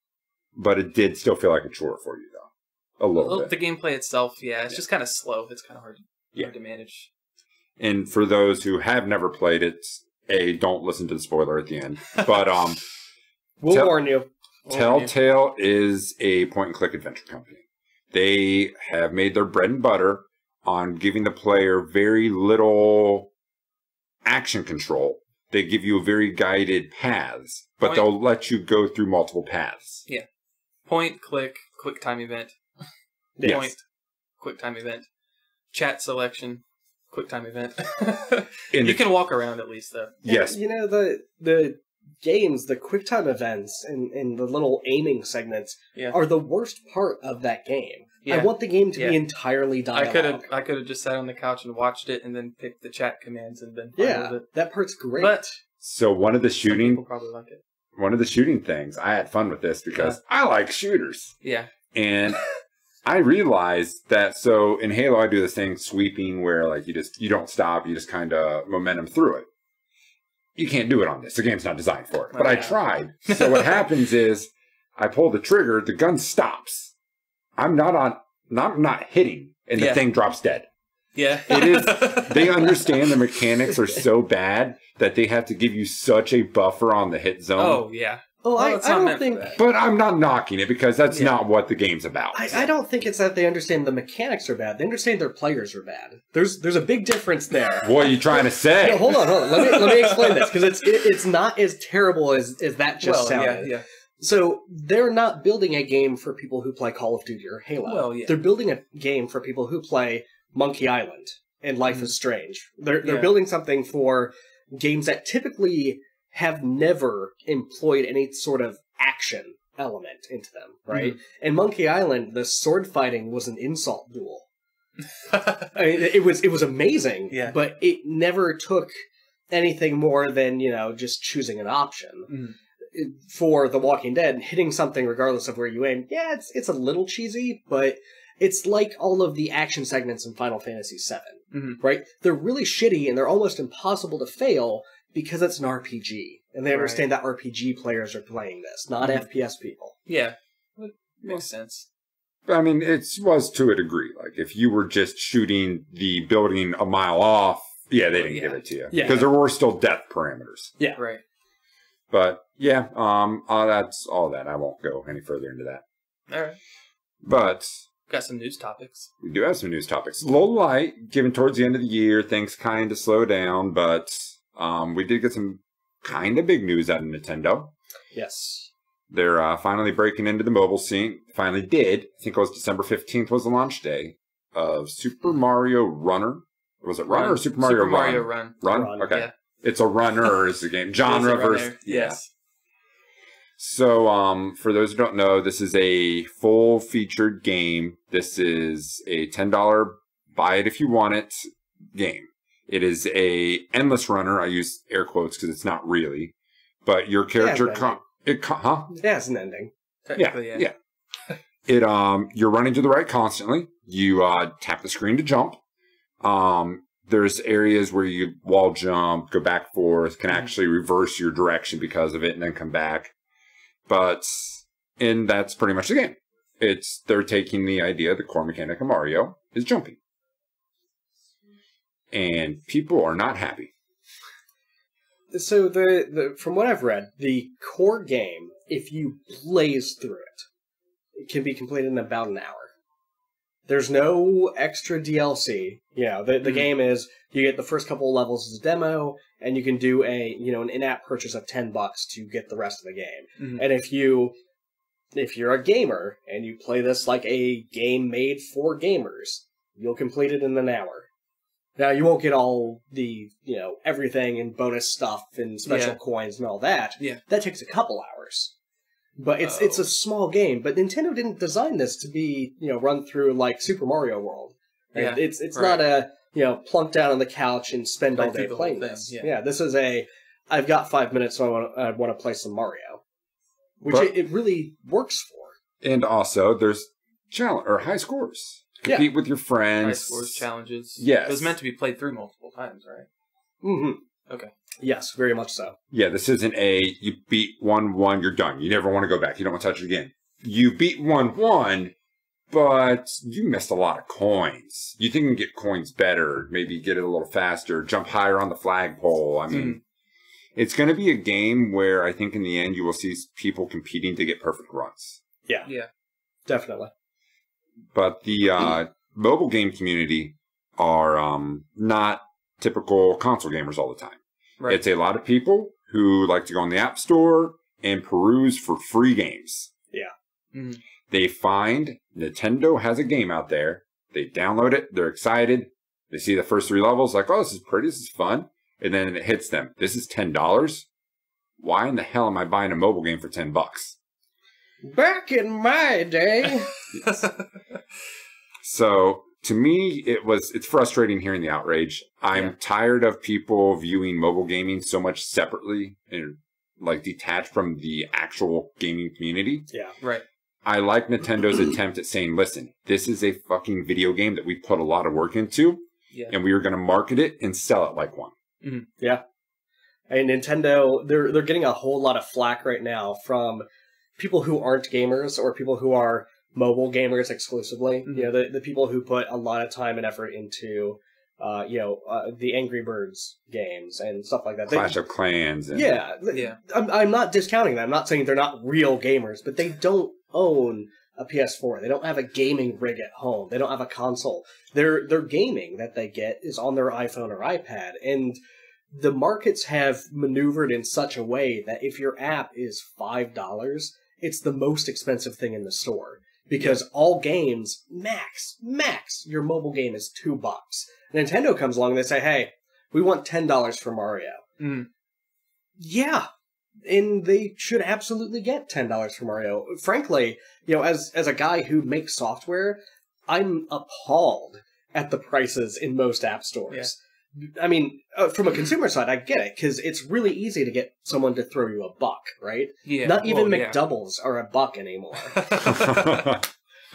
But it did still feel like a chore for you, though, a little Well, bit. the gameplay itself, yeah, it's Yeah. just kind of slow. It's kind of hard, Yeah. hard to manage. And for those who have never played it, a don't listen to the spoiler at the end. But um, We'll Tell- warn you. Or you- Telltale is a point and click adventure company. They have made their bread and butter on giving the player very little action control. They give you a very guided paths, but Point- they'll let you go through multiple paths. Yeah. Point, click, quick time event. Yes. Point, quick time event. Chat selection, quick time event. You the- can walk around at least though. yes, You know the the games, the QuickTime events, and, and the little aiming segments Yeah. are the worst part of that game. I want the game to Yeah. be entirely I dialogue. could have I could have just sat on the couch and watched it and then picked the chat commands and been Yeah, with it. that part's great. But So one of the shooting, people probably like it. one of the shooting things, I had fun with this because I like shooters. Yeah. And I realized that so in Halo I do this thing sweeping where like you just you don't stop, you just kind of momentum through it. You can't do it on this. The game's not designed for it. But Oh, I tried. So what happens is I pull the trigger, the gun stops. I'm not on not not hitting and the Yeah. thing drops dead. Yeah. It is they understand the mechanics are so bad that they have to give you such a buffer on the hit zone. Oh yeah. oh, I, Well, it's I don't think. But I'm not knocking it because that's Yeah. not what the game's about. I, I don't think it's that they understand the mechanics are bad. They understand their players are bad. There's there's a big difference there. what are you trying to say? No, hold on, hold on. Let me let me explain this because it's it, it's not as terrible as as that just well, yeah, sounded. yeah. So they're not building a game for people who play Call of Duty or Halo. Well, yeah. They're building a game for people who play Monkey Island and Life is Strange. They're they're Yeah. building something for games that typically have never employed any sort of action element into them, right? In Monkey Island, the sword fighting was an insult duel. I mean, it was it was amazing, Yeah. but it never took anything more than you know just choosing an option Mhm. For The Walking Dead. Hitting something regardless of where you aim, yeah, it's it's a little cheesy, but it's like all of the action segments in Final Fantasy VII, Mhm. right? They're really shitty and they're almost impossible to fail because it's an RPG, and they Right. understand that RPG players are playing this, not Mhm. FPS people. Yeah. That makes sense. I mean, it was to a degree. Like if you were just shooting the building a mile off, yeah, they didn't Yeah. give it to you Yeah. because there were still death parameters. Yeah, right. But yeah, um, uh, that's all that. I won't go any further into that. All right. But Got some news topics. we do have some news topics. Little light, given towards the end of the year, things kind of slow down. But um, we did get some kind of big news out of Nintendo. Yes. They're uh, finally breaking into the mobile scene. Finally did. I think it was December 15th was the launch day of Super Mario Runner. Was it Runner or Super Mario Super Mario Run? Run. Run? Run, Okay. yeah. It's a runner is the game. Genre Is versus. Yeah. Yes. So, um, for those who don't know, this is a full featured game. This is a $10 buy it if you want it game. It is a endless runner. I use air quotes because it's not really, but your character, but- com- it, co- huh? It has an ending. Technically, yeah. yeah. It um you're running to the right constantly. You uh tap the screen to jump. Um there's areas where you wall jump, go back forth, can Mhm. actually reverse your direction because of it and then come back. But and that's pretty much the game. It's they're taking the idea, the core mechanic of Mario is jumping. And people are not happy. So the, the from what I've read, the core game, if you blaze through it, it can be completed in about an hour. There's no extra DLC. You know, the the Mhm. game is you get the first couple of levels as a demo, and you can do a you know an in-app purchase of ten bucks to get the rest of the game. Mhm. And if you if you're a gamer and you play this like a game made for gamers, you'll complete it in an hour. Now you won't get all the you know everything and bonus stuff and special Yeah. coins and all that. Yeah. that takes a couple hours. But it's Oh. it's a small game. But Nintendo didn't design this to be you know run through like Super Mario World. right? Yeah, it's it's right. not a you know plunk down on the couch and spend Play all day through the whole playing this. yeah. this is a I've got five minutes, so I want to I want to play some Mario, which But- it, it really works for. And also, there's challenge or high scores. Yeah. Compete with your friends. High friends. scores, challenges. Yes. It was meant to be played through multiple times, right? hmm Okay. Yes, very much so. Yeah, this isn't a you beat one one, you're done. You never want to go back. You don't want to touch it again. You beat one one, but you missed a lot of coins. You think you can get coins better, maybe get it a little faster, jump higher on the flagpole. I mean, it's going to be a game where I think in the end you will see people competing to get perfect runs. Yeah, Yeah. definitely. But the uh, mobile game community are um, not typical console gamers all the time. Right. It's a lot of people who like to go on the App Store and peruse for free games. Mhm. They find Nintendo has a game out there. They download it. They're excited. They see the first three levels, like, oh, this is pretty. This is fun. And then it hits them. This is ten dollars. Why in the hell am I buying a mobile game for ten bucks? Back in my day, So to me, it was it's frustrating hearing the outrage. I'm Yeah. tired of people viewing mobile gaming so much separately and like detached from the actual gaming community. yeah, right. I like Nintendo's attempt at saying, listen, this is a fucking video game that we put a lot of work into Yeah. and we are going to market it and sell it like one. Mm-hmm. yeah. And Nintendo, they're they're getting a whole lot of flack right now from people who aren't gamers or people who are mobile gamers exclusively. Mhm. You know, the the people who put a lot of time and effort into, uh, you know, uh, the Angry Birds games and stuff like that. They- Clash of Clans. And Yeah, Yeah. I'm, I'm not discounting them. I'm not saying they're not real gamers, but they don't own a PS4. They don't have a gaming rig at home. They don't have a console. Their their gaming that they get is on their iPhone or iPad, and the markets have maneuvered in such a way that if your app is five dollars, it's the most expensive thing in the store because all games max max your mobile game is two bucks. Nintendo comes along and they say, "Hey, we want ten dollars for Mario." Mm. Yeah, and they should absolutely get ten dollars for Mario. Frankly, you know, as as a guy who makes software, I'm appalled at the prices in most app stores. I mean, uh, from a consumer side, I get it because it's really easy to get someone to throw you a buck, right? Yeah. Not even well, yeah. McDoubles are a buck anymore,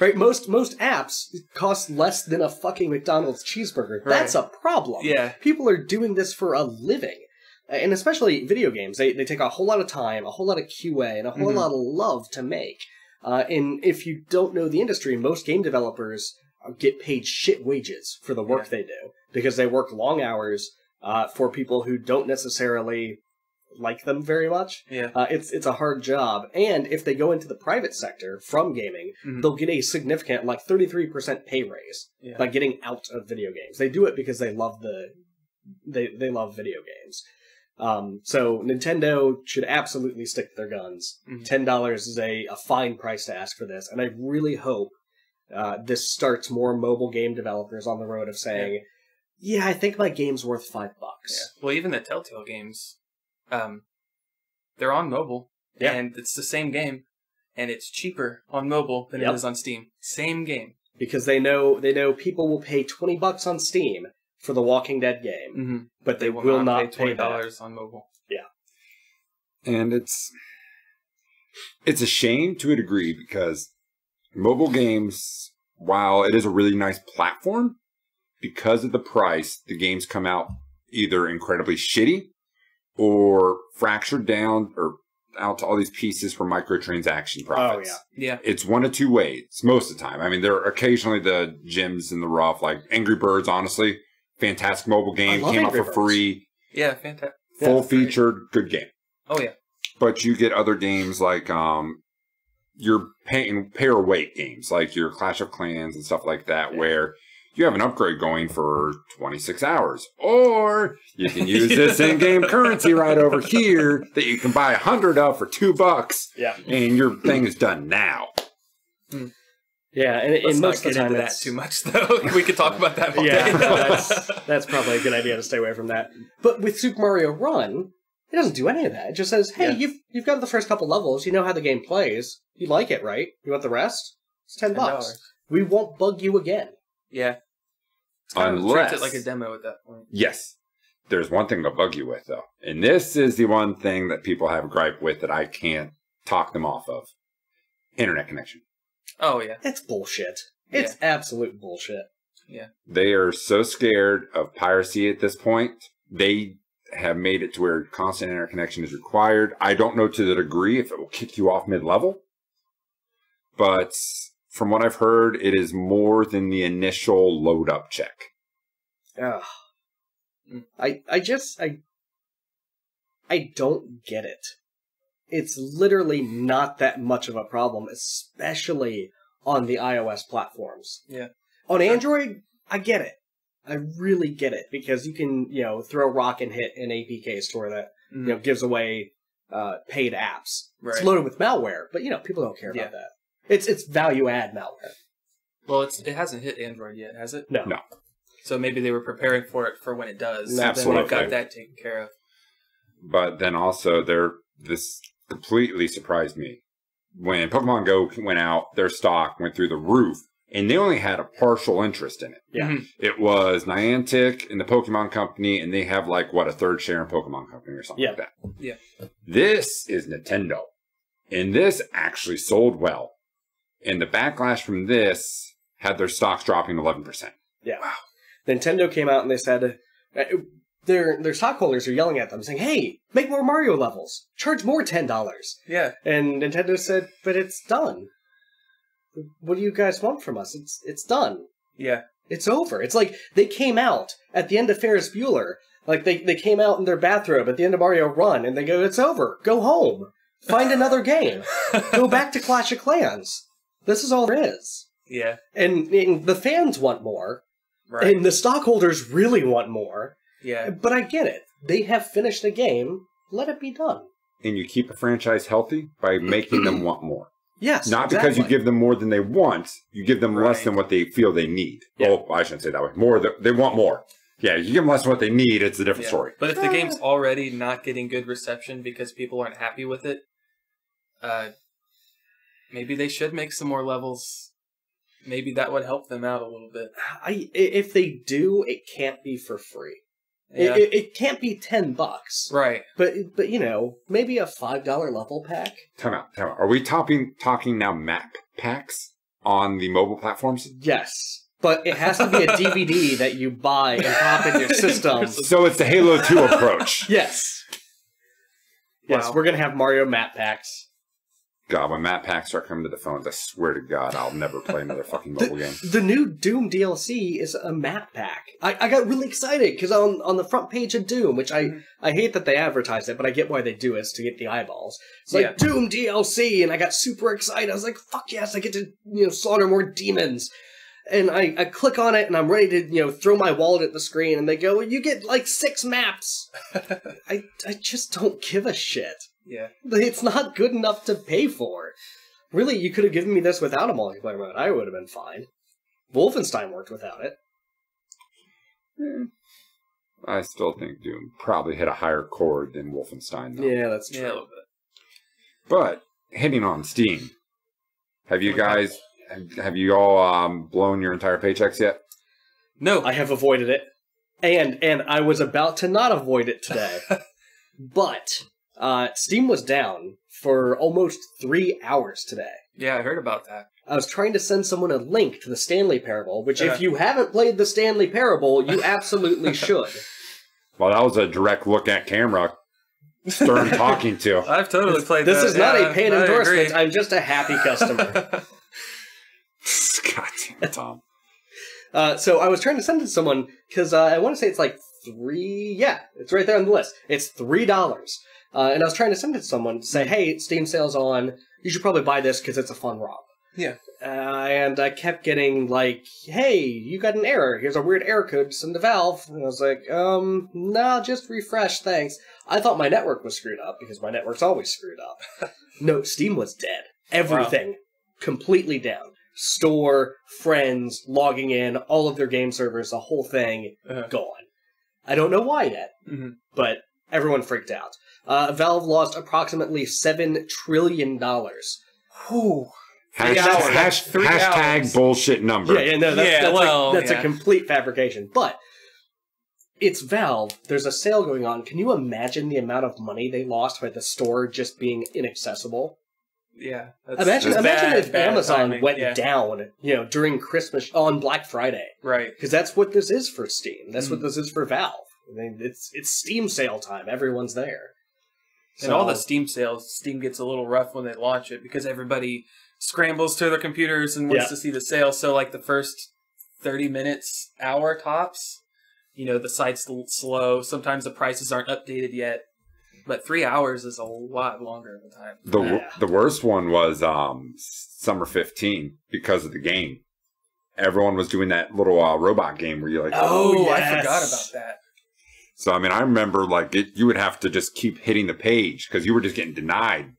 right? Most most apps cost less than a fucking McDonald's cheeseburger. That's a problem yeah. people are doing this for a living and especially video games they, they take a whole lot of time a whole lot of qa and a whole Mhm. lot of love to make uh, and if you don't know the industry most game developers get paid shit wages for the work Yeah. they do because they work long hours uh, for people who don't necessarily like them very much Yeah. uh, it's it's a hard job and if they go into the private sector from gaming Mhm. they'll get a significant like 33% pay raise Yeah. by getting out of video games. They do it because they love the they they love video games. Um, so Nintendo should absolutely stick to their guns. Mhm. Ten dollars is a, a fine price to ask for this, and I really hope uh, this starts more mobile game developers on the road of saying, "Yeah, I think my game's worth five Yeah. bucks." Well, even the Telltale games, um, they're on mobile, Yeah. and it's the same game, and it's cheaper on mobile than Yep. it is on Steam. Same game. Because they know they know people will pay twenty bucks on Steam for the Walking Dead game, Mm-hmm. but they, will, not, pay pay twenty dollars on mobile. Yeah, and it's it's a shame to a degree because mobile games while it is a really nice platform because of the price the games come out either incredibly shitty or fractured down or out to all these pieces for microtransaction profits Oh, yeah. Yeah. it's one of two ways most of the time i mean there are occasionally the gems in the rough like angry birds honestly fantastic mobile game love came out for Birds. free Yeah. Fantastic. Yeah, full great. featured good game Oh yeah. but you get other games like um your pay pay or wait games like your Clash of Clans and stuff like that Yeah. where you have an upgrade going for 26 hours or you can use this in-game currency right over here that you can buy a hundred of for two bucks Yeah. and your thing is done now hmm. Yeah, and, Let's and not most of get the time into that too much, though. we could talk about that all Yeah, day. that's that's probably a good idea to stay away from that. But with Super Mario Run, it doesn't do any of that. It just says, "Hey, Yeah. you've you've got the first couple levels. You know how the game plays. You like it, right? You want the rest? It's ten bucks. $10. We won't bug you again." Yeah. It's kind Unless- treats it like a demo at that point. Yes. There's one thing to bug you with, though. And this is the one thing that people have a gripe with that I can't talk them off of internet connection. Oh yeah. It's bullshit. It's absolute bullshit. Yeah. They are so scared of piracy at this point. They have made it to where constant interconnection is required. I don't know to the degree if it will kick you off mid level, but from what I've heard, it is more than the initial load up check. Ugh. I I just I I don't get it. It's literally not that much of a problem, especially on the iOS platforms. Yeah. On Android, I get it. I really get it because you can, you know, throw rock and hit an APK store that you know gives away uh, paid apps. Right. It's loaded with malware, but you know people don't care about Yeah. that. It's it's value add malware. Well, it's it hasn't hit Android yet, has it? No, No. So maybe they were preparing for it for when it does. No, Then Absolutely. they've got that taken care of. But then also, there this completely surprised me when Pokemon Go went out. Their stock went through the roof, and they only had a partial interest in it. Yeah. Mhm. It was Niantic and the Pokemon Company, and they have like what a third share in Pokemon Company or something like that. Yeah. This is Nintendo, and this actually sold well. And the backlash from this had their stocks dropping eleven percent. Yeah. Wow. Nintendo came out and they said uh, their their stockholders are yelling at them saying, "Hey, make more Mario levels. Charge more ten dollars." Yeah. And Nintendo said, "But it's done. What do you guys want from us? It's it's done. Yeah. It's over. It's like they came out at the end of Ferris Bueller. Like they they came out in their bathrobe at the end of Mario Run, and they go, "It's over. Go home. Find another game. Go back to Clash of Clans. This is all there is." Yeah. And, and the fans want more, Right. and the stockholders really want more. yeah. But I get it. They have finished the game. Let it be done. And you keep a franchise healthy by making them want more. Yes. Not because you give them more than they want, you give them less than what they feel they need. Yeah. Oh, I shouldn't say that way. More, they want more. Yeah, you give them less than what they need, it's a different Yeah. story. But if the game's already not getting good reception because people aren't happy with it, uh, maybe they should make some more levels. Maybe that would help them out a little bit. I, i- if they do, it can't be for free. It- Yeah. It, it can't be ten bucks. right. But but you know, maybe a five dollar level pack. Time out, time out. Are we talking talking now map packs on the mobile platforms? Yes. But it has to be a DVD that you buy and pop in your system. So it's the Halo 2 approach. Yes. Yes, Wow. we're gonna have Mario map packs. God, when map packs start coming to the phones, I swear to God, I'll never play another fucking mobile game. The new Doom DLC is a map pack. I, I got really excited because on, on the front page of Doom, which I, Mhm. I hate that they advertise it, but I get why they do it, it's to get the eyeballs. It's like Yeah. Doom DLC, and I got super excited. I was like, fuck yes, I get to you know slaughter more demons. And I, I click on it and I'm ready to, you know, throw my wallet at the screen and they go, you get like six maps. I, I just don't give a shit. Yeah. It's not good enough to pay for. Really, you could have given me this without a multiplayer mode. I would have been fine. Wolfenstein worked without it. I still think Doom probably hit a higher chord than Wolfenstein, though. Yeah, that's Yeah, a true. little bit. But hitting on Steam, have you guys, have- have you all um, blown your entire paychecks yet? No. I have avoided it, and and I was about to not avoid it today, but uh, Steam was down for almost three hours today. yeah, I heard about that. I was trying to send someone a link to the Stanley Parable, which, Yeah. if you haven't played the Stanley Parable, you absolutely should. Well, that was a direct look at camera, stern talking to. I've totally played This that. is not yeah, a paid I endorsement. agree. I'm just a happy customer. God damn it, Tom. Uh, so I was trying to send it to someone because uh, I want to say it's like three. Yeah, it's right there on the list. It's three dollars, uh, and I was trying to send it to someone to say, "Hey, Steam sales on. You should probably buy this because it's a fun ROM." Yeah. Uh, and I kept getting like, "Hey, you got an error. Here's a weird error code to send to Valve." And I was like, "Um, no, just refresh, thanks." I thought my network was screwed up because my network's always screwed up. no, Steam was dead. Everything completely down. store, friends, logging in, all of their game servers, the whole thing Uh, gone. I don't know why yet, mhm. but everyone freaked out. Uh, Valve lost approximately seven trillion dollars. Whew. Hash, hours. hash- hashtag hours. bullshit number. Yeah, yeah, no, that's, Yeah, that's, well, a, that's yeah. a complete fabrication. But it's Valve. There's a sale going on. Can you imagine the amount of money they lost by the store just being inaccessible? Yeah. That's, Imagine, that's imagine bad- if bad Amazon timing. went Yeah, down, you know, during Christmas on Black Friday, Right. because that's what this is for Steam. That's what Mm. this is for Valve. I mean, it's it's Steam sale time. Everyone's there. And all the Steam sales, Steam gets a little rough when they launch it because everybody scrambles to their computers and wants Yeah. to see the sale. So like the first thirty minutes, hour tops, you know, the site's slow. Sometimes the prices aren't updated yet. But three hours is a lot longer of a time. The Yeah. the worst one was um summer 15 because of the game. Everyone was doing that little uh, robot game where you like Oh, I yes. forgot about that. So I mean I remember like it, you would have to just keep hitting the page because you were just getting denied.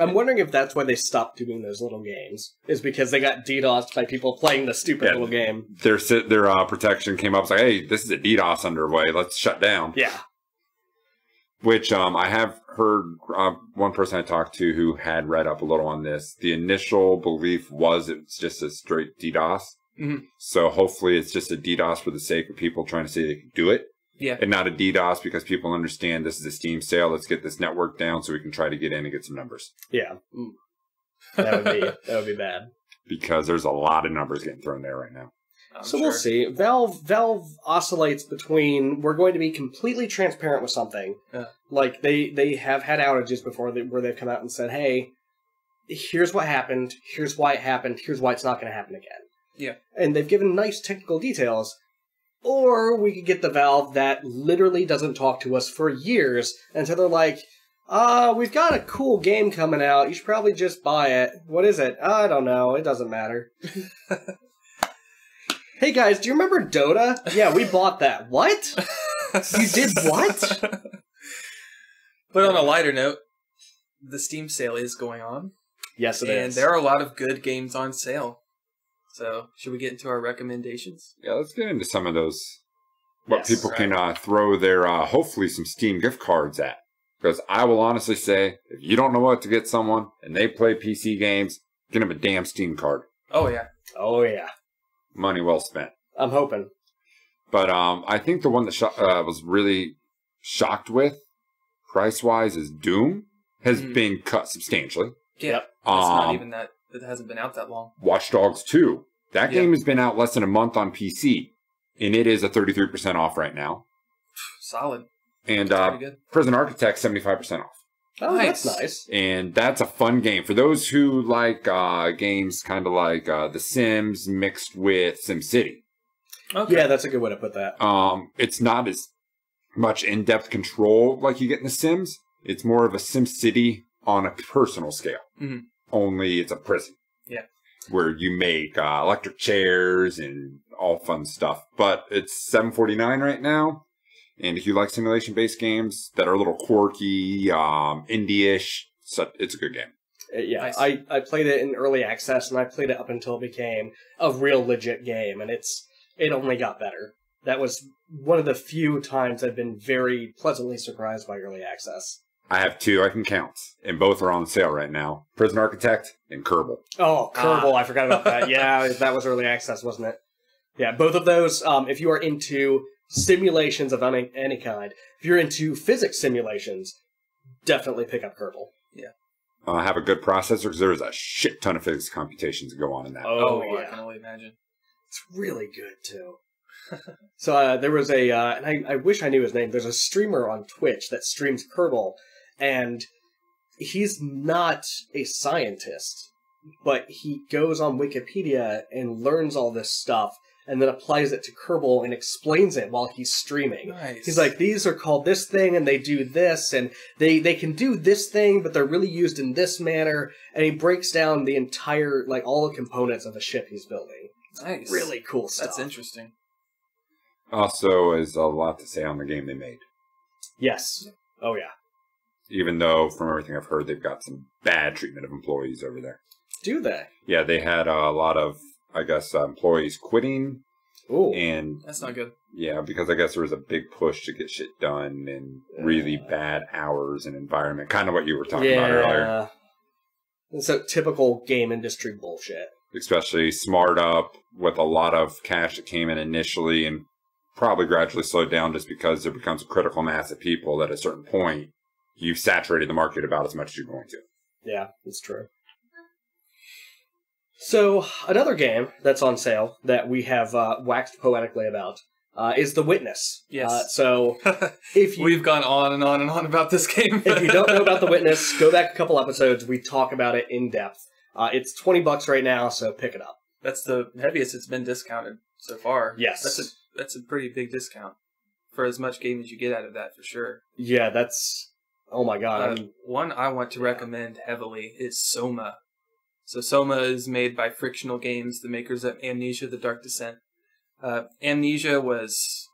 I'm wondering if that's why they stopped doing those little games. Is because they got DDoSed by people playing the stupid Yeah. little game. Their their uh, protection came up it's like hey this is a DDoS underway let's shut down. Yeah. Which um I have heard uh, one person I talked to who had read up a little on this. The initial belief was it's just a straight DDoS. Mhm. So hopefully it's just a DDoS for the sake of people trying to say they can do it. Yeah. and not a DDoS because people understand this is a Steam sale. Let's get this network down so we can try to get in and get some numbers Yeah. Mm. That would be that would be bad. because there's a lot of numbers getting thrown there right now. I'm so we'll see. Valve Valve oscillates between we're going to be completely transparent with something. Yeah. Like they they have had outages before they, where they've come out and said, "Hey, here's what happened. Here's why it happened. Here's why it's not going to happen again." Yeah. And they've given nice technical details. Or we could get the Valve that literally doesn't talk to us for years until they're like, uh, we've got a cool game coming out. You should probably just buy it. What is it? I don't know. It doesn't matter. hey guys, do you remember Dota? Yeah, we bought that. What? You did what? But on a lighter note, the Steam sale is going on, Yes, it is. and there are a lot of good games on sale. So, should we get into our recommendations? Yeah, let's get into some of those. What Yes, people right. can uh, throw their uh, hopefully some Steam gift cards at. Because I will honestly say, if you don't know what to get someone and they play PC games, get them a damn Steam card. Oh yeah, Oh yeah, Money well spent. I'm hoping. But um, I think the one that sho- uh, was really shocked with, price wise, is Doom. Has Mhm. been cut substantially. yeah. Yep. It's not Um, even that. It hasn't been out that long. Watch Dogs 2. That Yeah. game has been out less than a month on PC, and it is a 33% off right now. Solid. And uh, Prison Architect, 75% off. Oh, Nice. that's nice. And that's a fun game. For those who like uh, games kind of like uh, The Sims mixed with SimCity, Okay. Yeah, that's a good way to put that. um, it's not as much in depth control like you get in The Sims. It's more of a SimCity on a personal scale. Mhm. Only it's a prison. Yeah. Where you make uh, electric chairs and all fun stuff. But it's seven forty nine right now. And if you like simulation based games that are a little quirky, um, indie-ish, so it's a good game. Uh, yeah, Nice. I, I played it in early access, and I played it up until it became a real legit game, and it's it only got better. That was one of the few times I've been very pleasantly surprised by early access. I have two I can count, and both are on sale right now. Prison Architect and Kerbal. Oh, Kerbal, Ah. I forgot about that. Yeah, that was early access, wasn't it? Yeah, both of those. Um, if you are into simulations of any, any kind, if you're into physics simulations, definitely pick up Kerbal. Uh, have a good processor because there's a shit ton of physics computations that go on in that. Oh, I yeah. can only imagine. It's really good too. so uh, there was a, uh, and I, I wish I knew his name. There's a streamer on Twitch that streams Kerbal, and he's not a scientist, but he goes on Wikipedia and learns all this stuff, and then applies it to Kerbal and explains it while he's streaming. Nice. He's like, these are called this thing, and they do this, and they they can do this thing, but they're really used in this manner. And he breaks down the entire, like, all the components of a ship he's building. nice. Really cool stuff. That's interesting. Also, is a lot to say on the game they made. Yes. Oh yeah. Even though, from everything I've heard, they've got some bad treatment of employees over there. Do they? Yeah, they had a lot of, I guess, uh, employees quitting, Ooh. and That's not good. yeah, because I guess there was a big push to get shit done and really Uh. bad hours and environment, kind of what you were talking about earlier. yeah. It's so typical game industry bullshit. Especially smart up with a lot of cash that came in initially and probably gradually slowed down just because there becomes a critical mass of people that at a certain point you've saturated the market about as much as you're going to. Yeah, that's true. So another game that's on sale that we have uh, waxed poetically about uh, is The Witness. Yes. Uh, so if you We've gone on and on and on about this game. if you don't know about The Witness, go back a couple episodes. We talk about it in depth. Uh, it's twenty bucks right now, so pick it up. that's the heaviest it's been discounted so far. Yes. that's a that's a pretty big discount for as much game as you get out of that for sure. Yeah, that's oh my god. Uh, I'm- one I want to recommend heavily is Soma. So Soma is made by Frictional Games, the makers of Amnesia: The Dark Descent. Uh, Amnesia was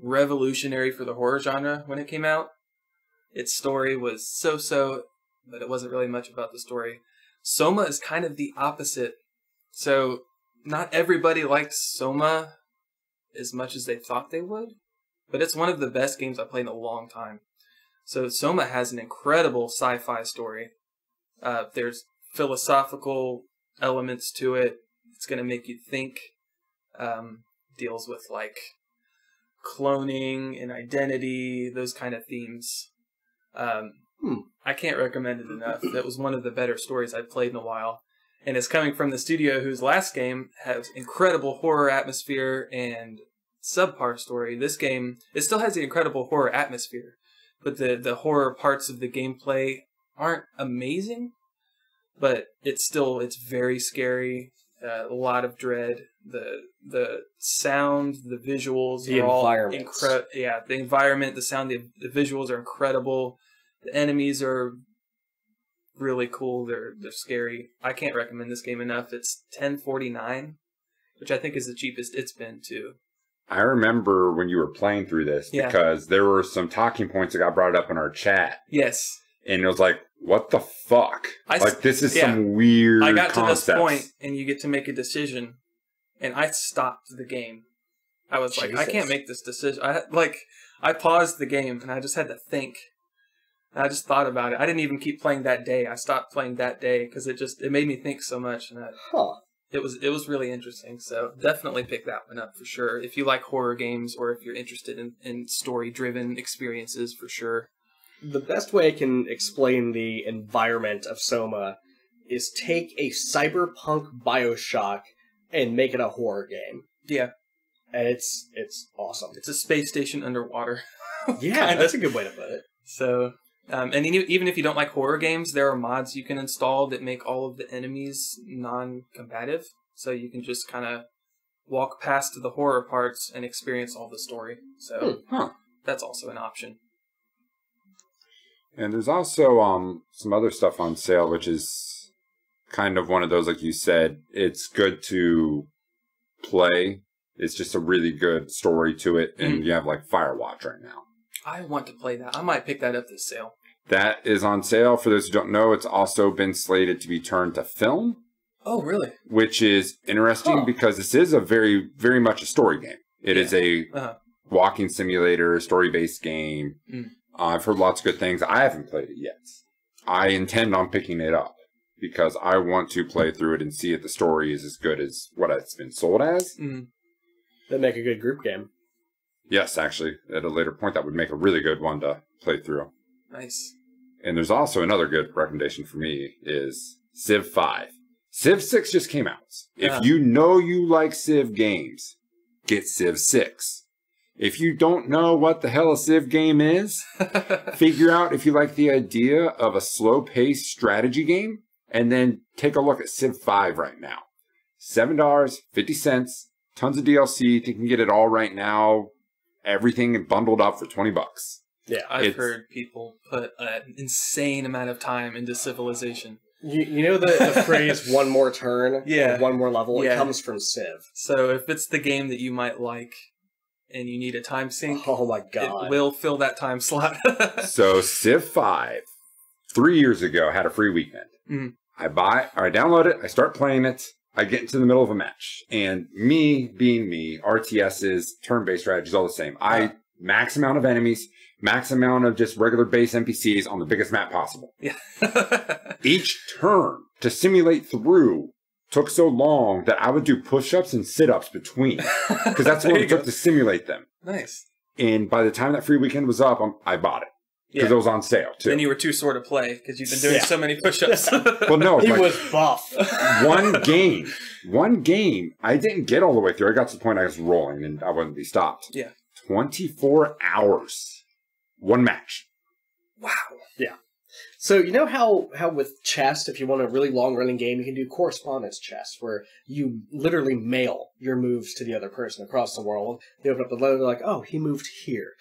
revolutionary for the horror genre when it came out. Its story was so-so, but it wasn't really much about the story. Soma is kind of the opposite. So not everybody liked Soma as much as they thought they would, but it's one of the best games I've played in a long time. So Soma has an incredible sci-fi story. Uh, there's philosophical elements to it. It's going to make you think. Um, deals with like cloning and identity, those kind of themes. Um, Hmm. I can't recommend it enough. That was one of the better stories I've played in a while. And it's coming from the studio whose last game has incredible horror atmosphere and subpar story. This game, it still has the incredible horror atmosphere, but the, the horror parts of the gameplay aren't amazing, but it's still, it's very scary. Uh, a lot of dread. The the sound, the visuals, The incre- Yeah, the environment, the sound, the, the visuals are incredible. The enemies are really cool. They're they're scary. I can't recommend this game enough. It's ten forty nine, which I think is the cheapest it's been too. I remember when you were playing through this Yeah. because there were some talking points that got brought up in our chat, Yes, and it was like, "What the fuck? I s- like this is yeah. some weird." I got concepts. to this point, and you get to make a decision, and I stopped the game. I was like, I can't make this decision. I like, I paused the game, and I just had to think. And I just thought about it. I didn't even keep playing that day. I stopped playing that day because it just it made me think so much, and I, huh. It was it was really interesting. So definitely pick that one up for sure. If you like horror games or if you're interested in, in story driven experiences, for sure. The best way I can explain the environment of Soma is take a cyberpunk Bioshock and make it a horror game. Yeah, And it's it's awesome. it's a space station underwater. Yeah, that's a good way to put it. So, um, and even even if you don't like horror games, there are mods you can install that make all of the enemies non-combative. So you can just kind of walk past the horror parts and experience all the story. So Hmm, huh. that's also an option. And there's also um some other stuff on sale, which is kind of one of those, like you said, it's good to play. It's just a really good story to it, and Mhm. you have like Firewatch right now. I want to play that. I might pick that up this sale. That is on sale. For those who don't know, it's also been slated to be turned to film, Oh, really? which is interesting Huh. because this is a very, very much a story game. It is a Uh-huh. walking simulator, story based game. Mm. Uh, I've heard lots of good things. I haven't played it yet. I intend on picking it up because I want to play through it and see if the story is as good as what it's been sold as. Mm. That'd make a good group game. Yes, actually, at a later point, that would make a really good one to play through. Nice. And there's also another good recommendation for me is Civ 5. Civ 6 just came out. Yeah. If you know you like Civ games, get Civ 6. If you don't know what the hell a Civ game is, figure out if you like the idea of a slow paced strategy game, and then take a look at Civ 5 right now. $7.50, tons of DLC. You can get it all right now. Everything bundled up for 20 bucks. Yeah. I've It's- heard people put an insane amount of time into Civilization. You, you know the, the phrase one more turn, Yeah. one more level? It comes from Civ. So if it's the game that you might like and you need a time sink, Oh my god. it will fill that time slot. So Civ 5, three years ago, had a free weekend. Mhm. I buy or I download it, I start playing it, I get into the middle of a match. And me being me, RTSs, turn-based strategies, all the same. I max amount of enemies, max amount of just regular base NPCs on the biggest map possible. Yeah. Each turn to simulate through took so long that I would do push-ups and sit-ups between because that's what it you took to simulate them. nice. And by the time that free weekend was up, um, I bought it because Yeah. it was on sale too. Then you were too sore to play because you've been doing Yeah. so many push-ups. well, no, He like, was buff. one game, one game. I didn't get all the way through. I got to the point I was rolling and I wouldn't be stopped. Yeah. 24 hours. One match. wow. Yeah. So you know how how with chess, if you want a really long running game, you can do correspondence chess, where you literally mail your moves to the other person across the world. They open up the letter, they're like, "Oh, he moved here."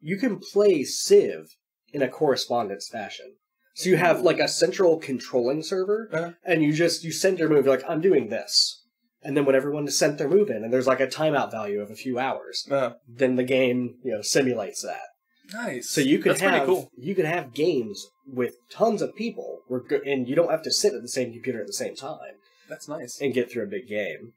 You can play Civ in a correspondence fashion. So you have like a central controlling server, Uh-huh. and you just you send your move. You're like, "I'm doing this," and then when everyone has sent their move in, and there's like a timeout value of a few hours, Uh, then the game you know simulates that. nice. So you could That's have cool. you could have games with tons of people, where and you don't have to sit at the same computer at the same time That's nice. and get through a big game.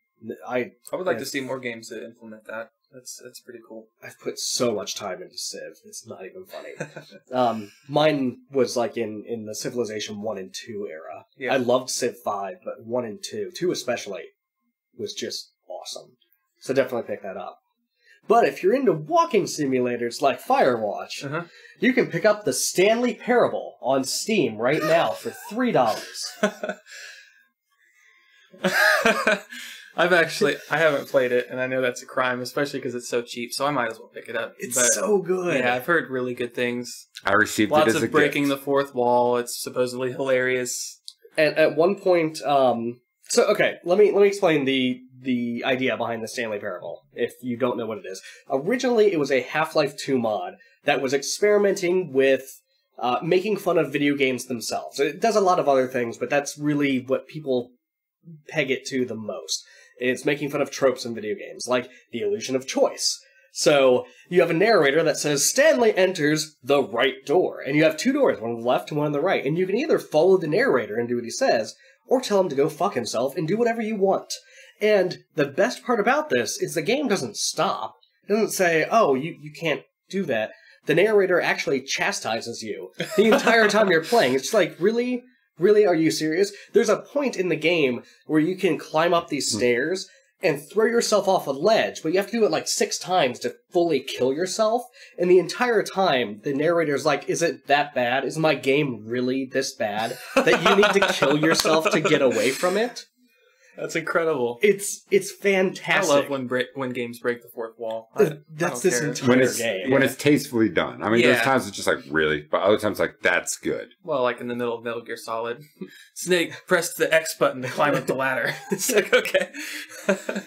I I would like Yeah. to see more games that implement that. That's that's pretty cool. I've put so much time into Civ, it's not even funny. um, mine was like in in the Civilization one and two era. Yeah. I loved Civ five, but one and two, two especially, was just awesome. So definitely pick that up. But if you're into walking simulators like Firewatch, Uh-huh. you can pick up the Stanley Parable on Steam right now for three dollars. I've actually I haven't played it, and I know that's a crime, especially because it's so cheap. So I might as well pick it up. It's But, so good. yeah, I've heard really good things. I received it Lots as a of breaking gift. the fourth wall. It's supposedly hilarious. And at one point, um, so okay, let me let me explain the the idea behind the Stanley Parable. If you don't know what it is, originally it was a Half Life Two mod that was experimenting with uh, making fun of video games themselves. It does a lot of other things, but that's really what people peg it to the most. It's making fun of tropes in video games, like the illusion of choice. So you have a narrator that says Stanley enters the right door, and you have two doors, one on the left and one on the right, and you can either follow the narrator and do what he says, or tell him to go fuck himself and do whatever you want. And the best part about this is the game doesn't stop. It doesn't say, "Oh, you you can't do that." The narrator actually chastises you the entire time you're playing. It's like, really, really, are you serious? There's a point in the game where you can climb up these hmm. stairs and throw yourself off a ledge, but you have to do it like six times to fully kill yourself. And the entire time, the narrator's like, Is it that bad? Is my game really this bad that you need to kill yourself to get away from it? That's incredible. It's it's fantastic. I fantastic. love when break, when games break the fourth wall. I, Th- I That's don't this care. entire when it's game. when Yeah. it's tastefully done. I mean, there's times it's just like really, but other times like that's good. Well, like in the middle of Metal Gear Solid, Snake pressed the X button to climb up the ladder. it's like okay.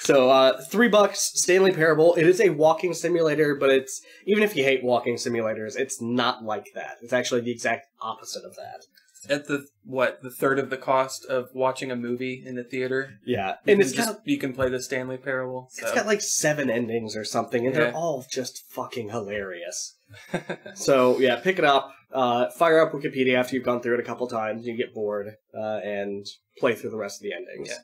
So uh, three bucks, Stanley Parable. It is a walking simulator, but it's even if you hate walking simulators, it's not like that. It's actually the exact opposite of that. At the what the third of the cost of watching a movie in the theater, Yeah, you and can it's just got you can play the Stanley Parable. It's got like seven endings or something, and they're all just fucking hilarious. So yeah, pick it up. Uh, fire up Wikipedia after you've gone through it a couple times. You get bored uh, and play through the rest of the endings. Yeah.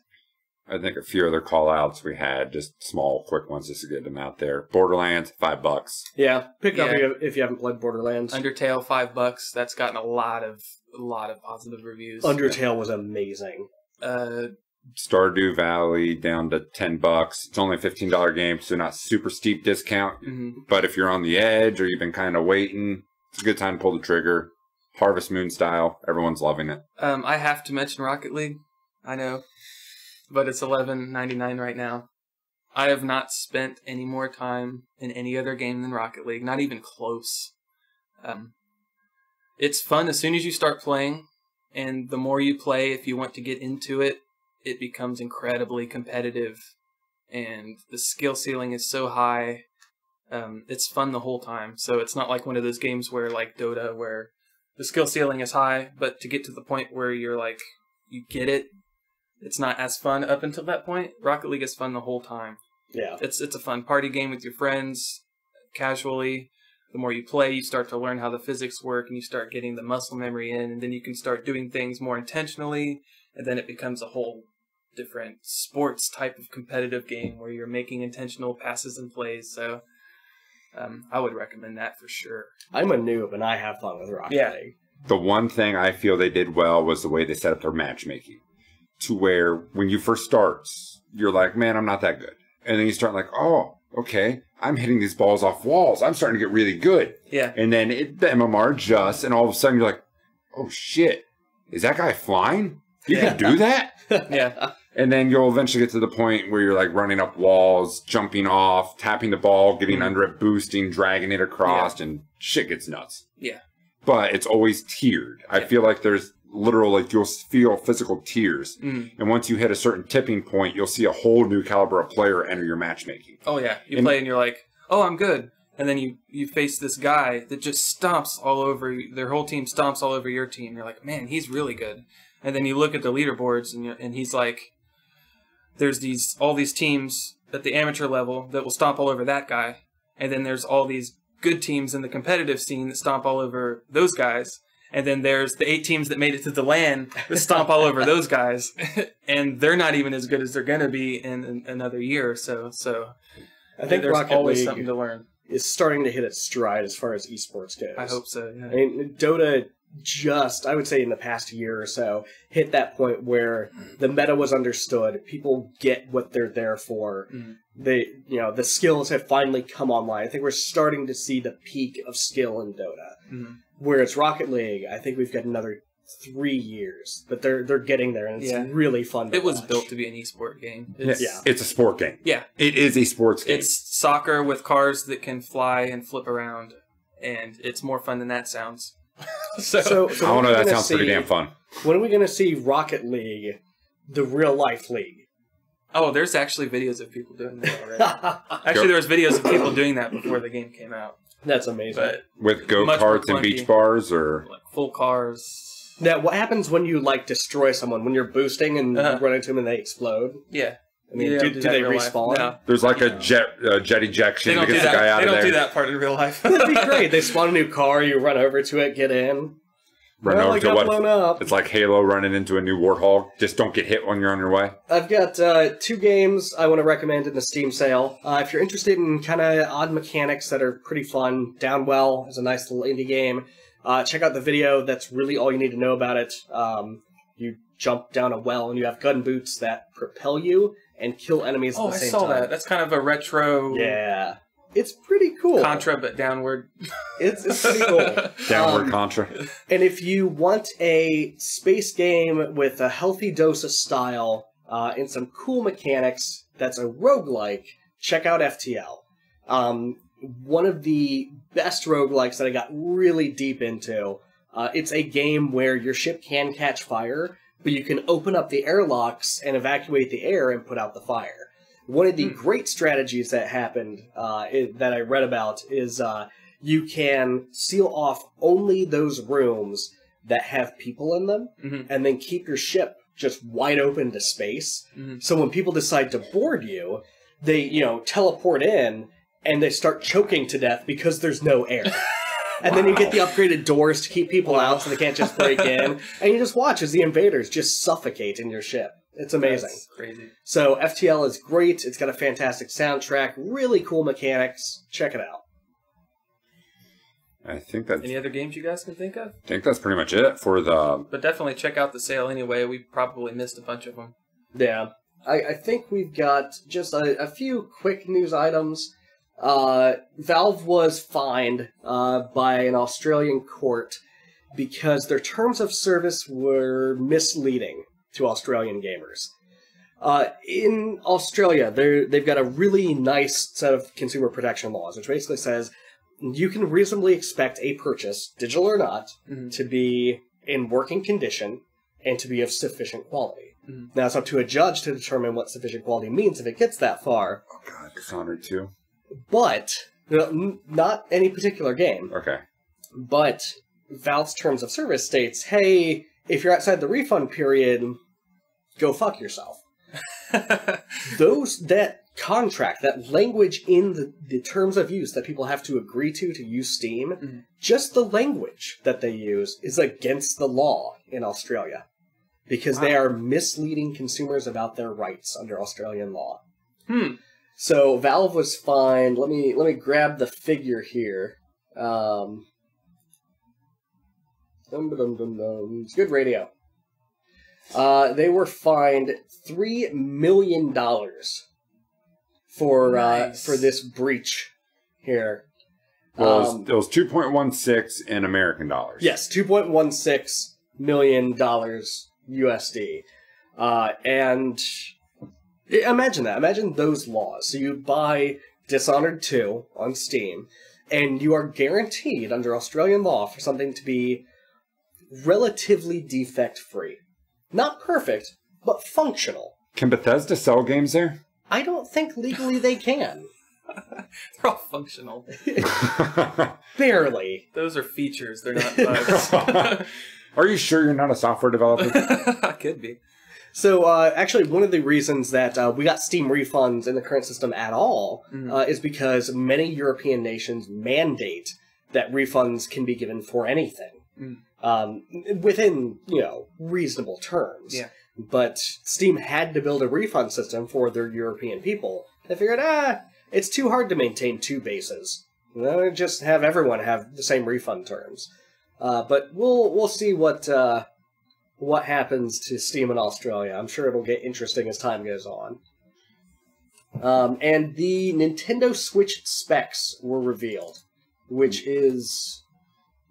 I think a few other call outs we had, just small, quick ones just to get them out there. Borderlands, five bucks. Yeah, pick it up if you- haven't played Borderlands. Undertale five bucks. That's gotten a lot of a lot of positive reviews. Undertale was amazing. uh, Stardew Valley down to ten bucks. It's only a fifteen dollar game, so not super steep discount. mhm. But if you're on the edge or you've been kind of waiting, it's a good time to pull the trigger. Harvest Moon style, everyone's loving it. Um, I have to mention Rocket League. I know, but it's eleven ninety nine right now. I have not spent any more time in any other game than Rocket League, not even close. Um, it's fun as soon as you start playing, and the more you play, if you want to get into it, it becomes incredibly competitive, and the skill ceiling is so high. Um, it's fun the whole time, so it's not like one of those games where, like Dota, where the skill ceiling is high, but to get to the point where you're like you get it, it's not as fun up until that point. Rocket League is fun the whole time. Yeah. It's it's a fun party game with your friends, casually. the more you play, you start to learn how the physics work, and you start getting the muscle memory in, and then you can start doing things more intentionally, and then it becomes a whole different sports type of competitive game where you're making intentional passes and plays. So um, I would recommend that for sure. I'm a noob and I have fun with Rocket Yeah. League. The one thing I feel they did well was the way they set up their matchmaking, to where when you first start, you're like, man, I'm not that good, and then you start like, oh, okay, I'm hitting these balls off walls. I'm starting to get really good, Yeah. and then it, the MMR adjusts, and all of a sudden you're like, oh shit, is that guy flying? You can do that. Yeah. And then you'll eventually get to the point where you're like running up walls, jumping off, tapping the ball, getting Mhm. under it, boosting, dragging it across, and shit gets nuts. Yeah. But it's always tiered. I feel like there's literal, like you'll feel physical tears Mm. And once you hit a certain tipping point, you'll see a whole new caliber of player enter your matchmaking. Oh yeah, you And- play and you're like, oh, I'm good, and then you you face this guy that just stomps all over their whole team, stomps all over your team. You're like, man, he's really good. And then you look at the leaderboards and and he's like, there's these all these teams at the amateur level that will stomp all over that guy, and then there's all these good teams in the competitive scene that stomp all over those guys. And then there's the eight teams that made it to the LAN that stomp all over those guys, and they're not even as good as they're gonna be in, in another year or so. So I think there's Rocket always League something to learn. is starting to hit its stride as far as esports goes. I hope so. Yeah. I mean, Dota just, I would say in the past year or so, hit that point where the meta was understood. People get what they're there for. Mhm. They, you know, the skills have finally come online. I think we're starting to see the peak of skill in Dota. Mhm. Where it's Rocket League, I think we've got another three years, but they're they're getting there, and it's Yeah. really fun. To It was watch. built to be an esport game. It's, Yeah. It's a sport game. Yeah. It is a sports game. It's soccer with cars that can fly and flip around, and it's more fun than that sounds. So, So, so I don't know. That gonna sounds pretty damn fun. When are we going to see Rocket League, the real life league? oh, there's actually videos of people doing that already. actually, there was videos of people doing that before the game came out, That's amazing. but With go karts and beach bars, or like full cars. Now, what happens when you like destroy someone when you're boosting and Uh-huh. you run into them and they explode? Yeah. I mean, You do, don't do they in real life. respawn? No. there's like a jet uh, jet ejection to don't get the guy that. out They of don't do that part in real life. That'd be great. They spawn a new car, you run over to it, get in. Run well, over I to what? blown up. It's like Halo running into a new warthog. Just don't get hit when you're on your way. I've got uh, two games I want to recommend in the Steam sale. Uh, if you're interested in kind of odd mechanics that are pretty fun, Downwell is a nice little indie game. Uh, check out the video. That's really all you need to know about it. Um, you jump down a well and you have gun boots that propel you and kill enemies oh, at the I same saw time. that. That's kind of a retro Yeah. It's pretty cool. Contra, but downward. It's, it's pretty cool. Downward Um, Contra. And if you want a space game with a healthy dose of style uh, and some cool mechanics that's a roguelike, check out FTL. Um, one of the best roguelikes that I got really deep into. Uh, it's a game where your ship can catch fire, but you can open up the airlocks and evacuate the air and put out the fire. One of the Hmm. great strategies that happened uh, i that I read about is uh, you can seal off only those rooms that have people in them, Mhm. and then keep your ship just wide open to space. Mhm. So when people decide to board you, they you know teleport in and they start choking to death because there's no air. And then you get the upgraded doors to keep people Wow. out so they can't just break in. And you just watch as the invaders just suffocate in your ship. It's amazing. That's crazy. So FTL is great. It's got a fantastic soundtrack, really cool mechanics. Check it out. I think that Any other games you guys can think of? I think that's pretty much it for the. But definitely check out the sale anyway. We probably missed a bunch of them. Yeah. I, I think we've got just a, a few quick news items. Uh, Valve was fined uh, by an Australian court because their terms of service were misleading to Australian gamers. Uh, in Australia, they're, they've got a really nice set of consumer protection laws, which basically says you can reasonably expect a purchase, digital or not, Mhm. to be in working condition and to be of sufficient quality. Mhm. Now it's up to a judge to determine what sufficient quality means if it gets that far, Oh God, Dishonored two. But not any particular game. Okay. But Valve's terms of service states, hey, if you're outside the refund period, go fuck yourself. Those that contract, that language in the, the terms of use that people have to agree to to use Steam, Mhm. just the language that they use is against the law in Australia because they are misleading consumers about their rights under Australian law. Hmm. So Valve was fined. Let me let me grab the figure here. Um, dum, dum, dum, dum. It's good radio. Uh, they were fined three million dollars for uh, for this breach here. Well, it was, Um, it was 2.16 in American dollars. Yes, two point one six million dollars USD, uh, and i- imagine that. Imagine those laws. So you buy Dishonored two on Steam, and you are guaranteed under Australian law for something to be relatively defect free, not perfect, but functional. Can Bethesda sell games there? I don't think legally they can. They're all functional. Barely. Those are features. They're not bugs. Are you sure you're not a software developer? Could be. So, uh, actually, one of the reasons that uh, we got Steam refunds in the current system at all Mhm. uh, is because many European nations mandate that refunds can be given for anything Mm. um, within, you know, reasonable terms. Yeah. But Steam had to build a refund system for their European people. They figured, ah, it's too hard to maintain two bases. Just have everyone have the same refund terms. Uh, but we'll we'll see what uh, what happens to Steam in Australia. I'm sure it'll get interesting as time goes on. Um, and the Nintendo Switch specs were revealed, which is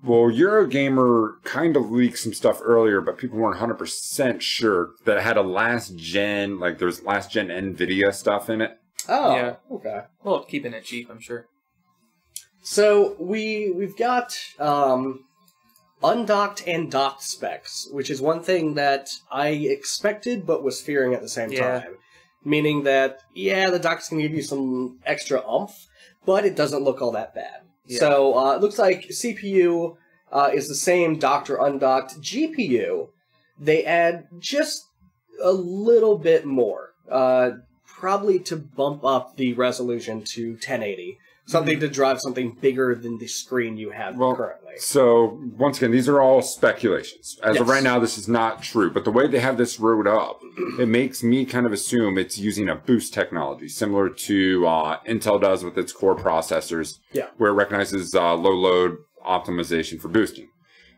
well, Eurogamer kind of leaked some stuff earlier, but people weren't 100% sure that it had a last gen, like there's last gen NVIDIA stuff in it. oh Yeah. okay. Well, keeping it cheap, I'm sure. So we we've got um, undocked and docked specs, which is one thing that I expected but was fearing at the same Yeah. time. Meaning that yeah, the dock's gonna give you some extra umph, but it doesn't look all that bad. Yeah. So uh, it looks like CPU uh, is the same docked or undocked. GPU they add just a little bit more, uh, probably to bump up the resolution to 1080 something to drive something bigger than the screen you have Well, currently. So, once again, these are all speculations. As of right now, this is not true, but the way they have this wrote up, it makes me kind of assume it's using a boost technology, similar to uh, Intel does with its core processors, Yeah. where it recognizes uh, low load optimization for boosting.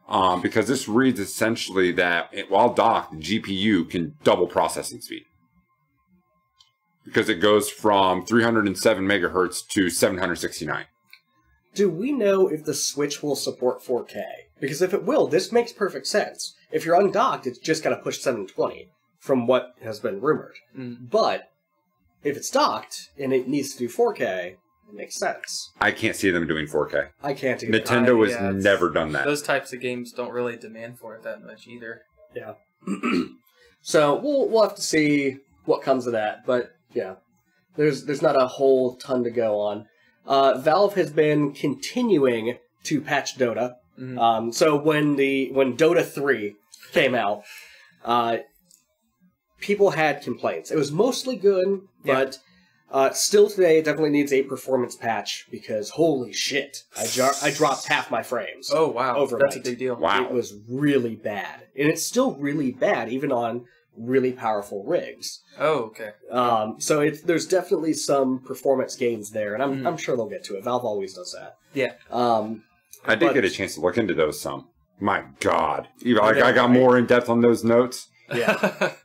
Um, because this reads essentially that it, while docked, the GPU can double processing speed. Because it goes from 307 megahertz to 769. Do we know if the Switch will support 4K? Because if it will, this makes perfect sense. If you're undocked, it's just got to push 720, from what has been rumored. Mm. But if it's docked and it needs to do 4K, it makes sense. I can't see them doing 4K. I can't either. Nintendo I- has yeah, it's- never done that. Those types of games don't really demand for it that much either. Yeah. so we'll we'll have to see what comes of that. But yeah, there's there's not a whole ton to go on. Uh, Valve has been continuing to patch Dota. Mhm. Um, so when the when Dota three came out, uh, people had complaints. It was mostly good, but uh, still today it definitely needs a performance patch because holy shit, I jar- I dropped half my frames. Oh wow, Overnight. that's a big deal. Wow. It was really bad, and it's still really bad even on really powerful rigs. Oh okay. Um, so it's there's definitely some performance gains there, and I'm Mhm. I'm sure they'll get to it. Valve always does that. Yeah. Um, I did but- get a chance to look into those some. My God, Even, like I got right. more in depth on those notes. Yeah.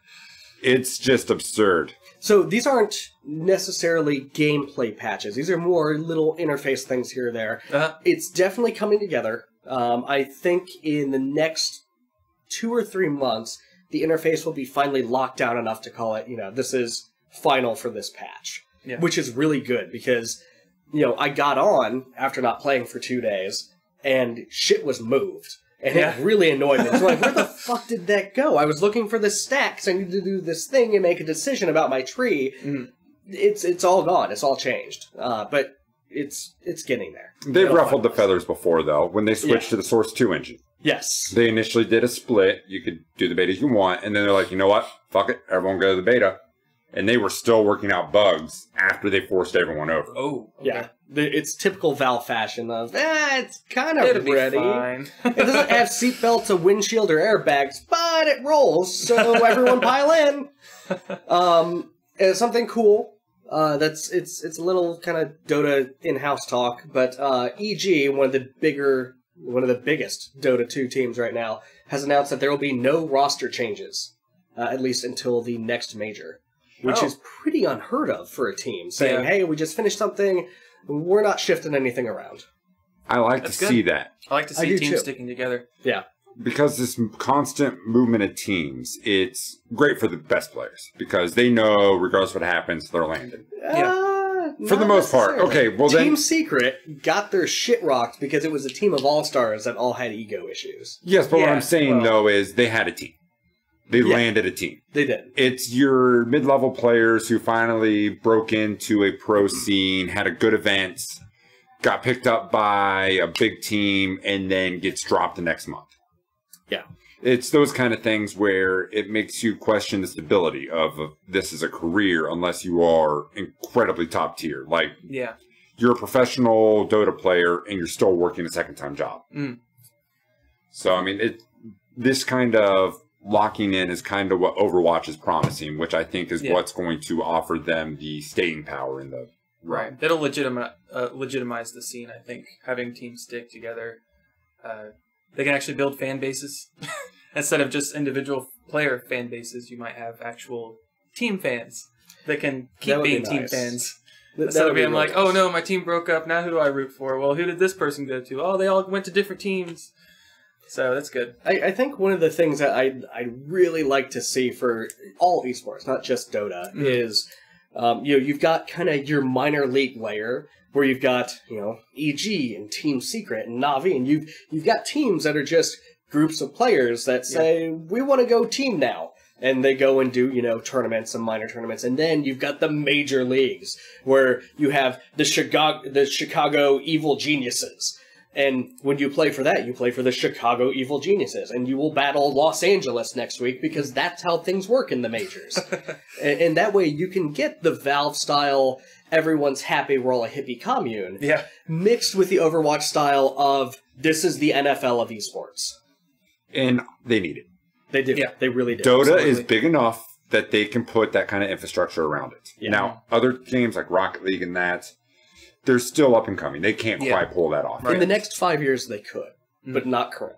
It's just absurd. So these aren't necessarily gameplay patches. These are more little interface things here or there. uh, It's definitely coming together. Um, I think in the next two or three months, the interface will be finally locked down enough to call it, you know, this is final for this patch. Yeah. Which is really good because, you know, I got on after not playing for two days and shit was moved. And Yeah. it really annoyed me. It's like, where the fuck did that go? I was looking for this stack 'cause I needed to do this thing and make a decision about my tree. Mm. It's it's all gone. It's all changed. Uh, but it's it's getting there. They've It'll ruffled the feathers before, though. When they switched Yeah. to the Source 2 engine, Yes. they initially did a split. You could do the beta you want, and then they're like, you know what? Fuck it. Everyone go to the beta. and they were still working out bugs after they forced everyone over. Oh, okay. Yeah, it's typical Valve fashion of, eh, it's kind It'll of be ready. fine. It doesn't have seatbelts, a windshield, or airbags, but it rolls, so everyone pile in. Um, it's something cool. Uh, that's it's it's a little kind of Dota in-house talk, but uh, EG, one of the bigger, one of the biggest Dota 2 teams right now, has announced that there will be no roster changes, uh, at least until the next major, which Oh. is pretty unheard of for a team saying, Yeah. "Hey, we just finished something, we're not shifting anything around." I like That's to good. see that. I like to see do teams too. sticking together. Yeah, because this constant movement of teams, it's great for the best players because they know, regardless of what happens, they're landing. Yeah. Uh, For the most part. Okay, well Team then- Secret got their shit rocked because it was a team of all stars that all had ego issues. Yes, but what I'm saying well- though is they had a team. They Yeah. landed a team. They did. It's your mid-level players who finally broke into a pro scene, had a good event, got picked up by a big team, and then gets dropped the next month. Yeah. It's those kind of things where it makes you question the stability of, of this as a career unless you are incredibly top tier. Like Yeah. you're a professional Dota player and you're still working a second time job. Mm. So I mean, it this kind of locking in is kind of what Overwatch is promising, which I think is Yeah. what's going to offer them the staying power in the Right. That'll legitimize uh, legitimize the scene. I think having teams stick together, uh, they can actually build fan bases instead of just individual player fan bases. You might have actual team fans that can keep be being team nice. fans Th- instead of would be being like, nice. "Oh no, my team broke up. Now who do I root for?" Well, who did this person go to? Oh, they all went to different teams. So that's good. I, I think one of the things that I I really like to see for all esports, not just Dota, Mm. is um, you know you've got kind of your minor league layer where you've got you know EG and Team Secret and Navi, and you've you've got teams that are just groups of players that say we want to go team now. And they go and do, you know, tournaments and minor tournaments, and then you've got the major leagues where you have the Chicago, the Chicago Evil Geniuses, and when you play for that, you play for the Chicago Evil Geniuses, and you will battle Los Angeles next week because that's how things work in the majors. and, and that way you can get the Valve style, everyone's happy, we're all a hippie commune, Yeah. mixed with the Overwatch style of this is the NFL of esports. and they need it. They do. Yeah. They really do. Dota absolutely. is big enough that they can put that kind of infrastructure around it. Yeah. Now, other games like Rocket League and that, they're still up and coming. They can't Yeah. quite pull that off. Right. In the next five years, they could, Mm. but not currently.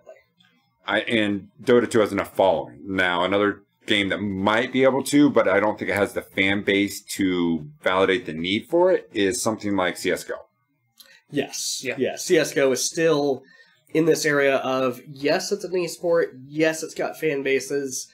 I, and Dota 2 has enough following. Now, another game that might be able to, but I don't think it has the fan base to validate the need for it, is something like CSGO. Yes. Yeah. Yeah. CSGO is still in this area of yes, it's an esport. Yes, it's got fan bases.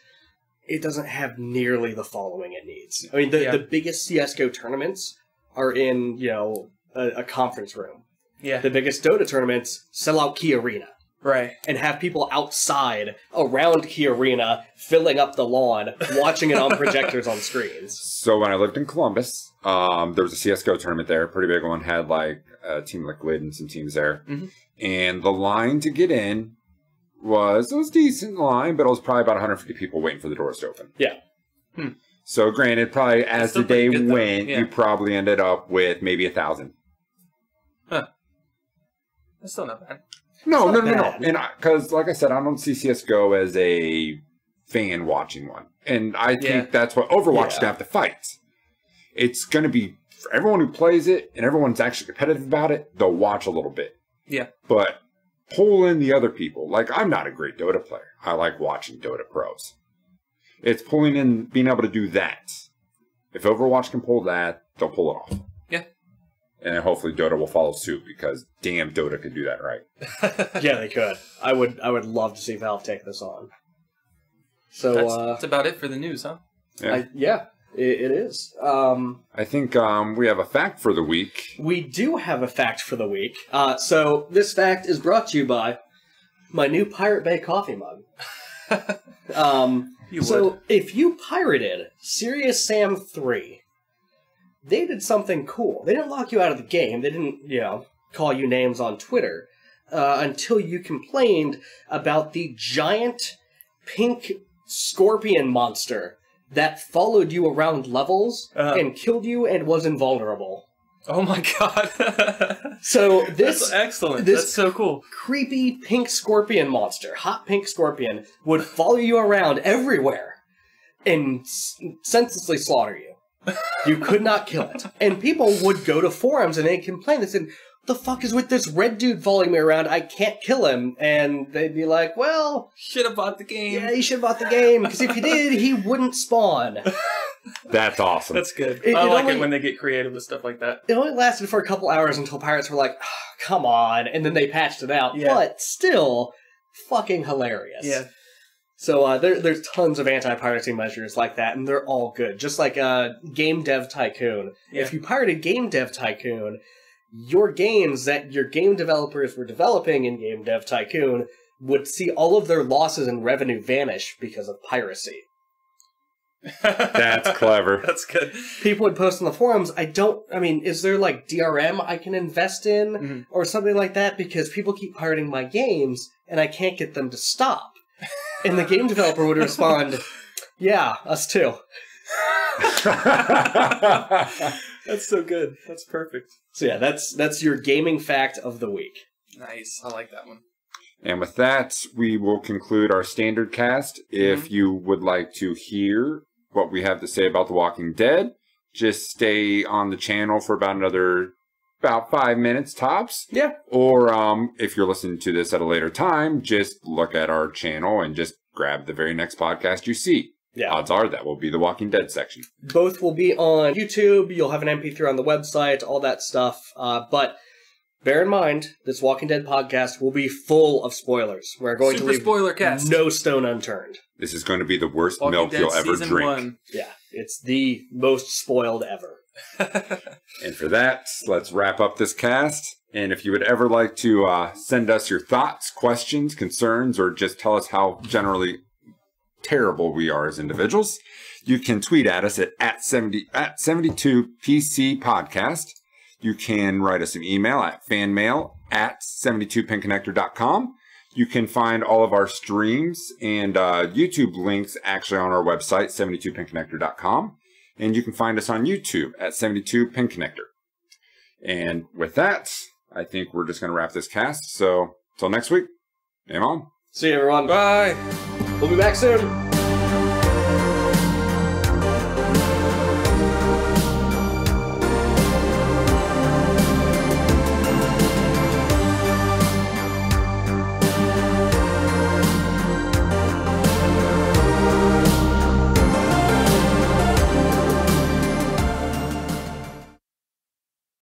It doesn't have nearly the following it needs. I mean, the, Yeah. the biggest CSGO tournaments are in, you know, a, a conference room. Yeah. The biggest Dota tournaments sell out Key Arena Right. and have people outside around Key Arena filling up the lawn, watching it on projectors on screens. So when I lived in Columbus, um, there was a CS:GO tournament there, pretty big one. Had like a team like Liquid and some teams there, Mhm. and the line to get in was it was a decent line, but it was probably about 150 people waiting for the doors to open. Yeah. Hmm. So granted, probably as the day pretty good, though. went, Yeah. you probably ended up with maybe a thousand. That's still not bad. No, It's no, not no, no, bad. And because, like I said, I don't see CS:GO as a fan watching one, and I think Yeah. that's what Overwatch Yeah. should have to fight. It's going to be for everyone who plays it, and everyone's actually competitive about it. They'll watch a little bit, Yeah. but pull in the other people. Like I'm not a great Dota player. I like watching Dota pros. It's pulling in, being able to do that. If Overwatch can pull that, they'll pull it off. Yeah. And then hopefully Dota will follow suit because damn, Dota could do that right. yeah, they could. I would. I would love to see Valve take this on. So That's, uh, that's about it for the news, huh? Yeah. I, yeah, it, it is. Um, I think um, we have a fact for the week. we do have a fact for the week. Uh, so this fact is brought to you by my new Pirate Bay coffee mug. Um, You so would. if you pirated Serious Sam three, they did something cool. They didn't lock you out of the game. They didn't, you know, call you names on Twitter uh, until you complained about the giant pink scorpion monster that followed you around levels Uh-huh. and killed you and was invulnerable. Oh my god. So That's this excellent. this- That's so cool. creepy pink scorpion monster, hot pink scorpion, would follow you around everywhere and s- senselessly slaughter you. You could not kill it. And people would go to forums and they'd complain. They said, the fuck is with this red dude following me around? I can't kill him. And they'd be like, well, Should have bought the game. yeah, you should have bought the game, because if you did, he wouldn't spawn. That's awesome. That's good. It- I it like only- it when they get creative with stuff like that. It only lasted for a couple hours until pirates were like, "Ah, come on, and then they patched it out. Yeah. But still, fucking hilarious. Yeah. So uh, there, there's tons of anti-piracy measures like that, and they're all good. Just like uh, Game Dev Tycoon. Yeah. If you pirated Game Dev Tycoon, your games that your game developers were developing in Game Dev Tycoon would see all of their losses and revenue vanish because of piracy. That's clever. That's good. People would post on the forums, I don't, I mean, is there like DRM I can invest in Mhm. or something like that? Because people keep pirating my games and I can't get them to stop. And the game developer would respond, Yeah, us too. That's so good. That's perfect. So yeah, that's that's your gaming fact of the week. Nice. I like that one. And with that, we will conclude our standard cast. If mm-hmm. you would like to hear what we have to say about The Walking Dead, just stay on the channel for about another about five minutes tops. Yeah. Or um, if you're listening to this at a later time, just look at our channel and just grab the very next podcast you see. Yeah. Odds are that will be the Walking Dead section. Both will be on YouTube. You'll have an MP3 on the website, all that stuff. Uh, but bear in mind, this Walking Dead podcast will be full of spoilers. We're going Super to leave spoiler cast. no stone unturned. This is going to be the worst Walking milk Dead you'll ever drink. one. Yeah, it's the most spoiled ever. And for that, let's wrap up this cast. And if you would ever like to uh, send us your thoughts, questions, concerns, or just tell us how generally terrible we are as individuals, you can tweet at us at, at 70 at 72pc podcast. You can write us an email at fanmail at 72pinconnector.com. You can find all of our streams and uh, YouTube links actually on our website, 72pinconnector.com. And you can find us on YouTube at 72 Pin Connector. And with that, I think we're just going to wrap this cast. So, till next week, aim on. See you, everyone. Bye. We'll be back soon.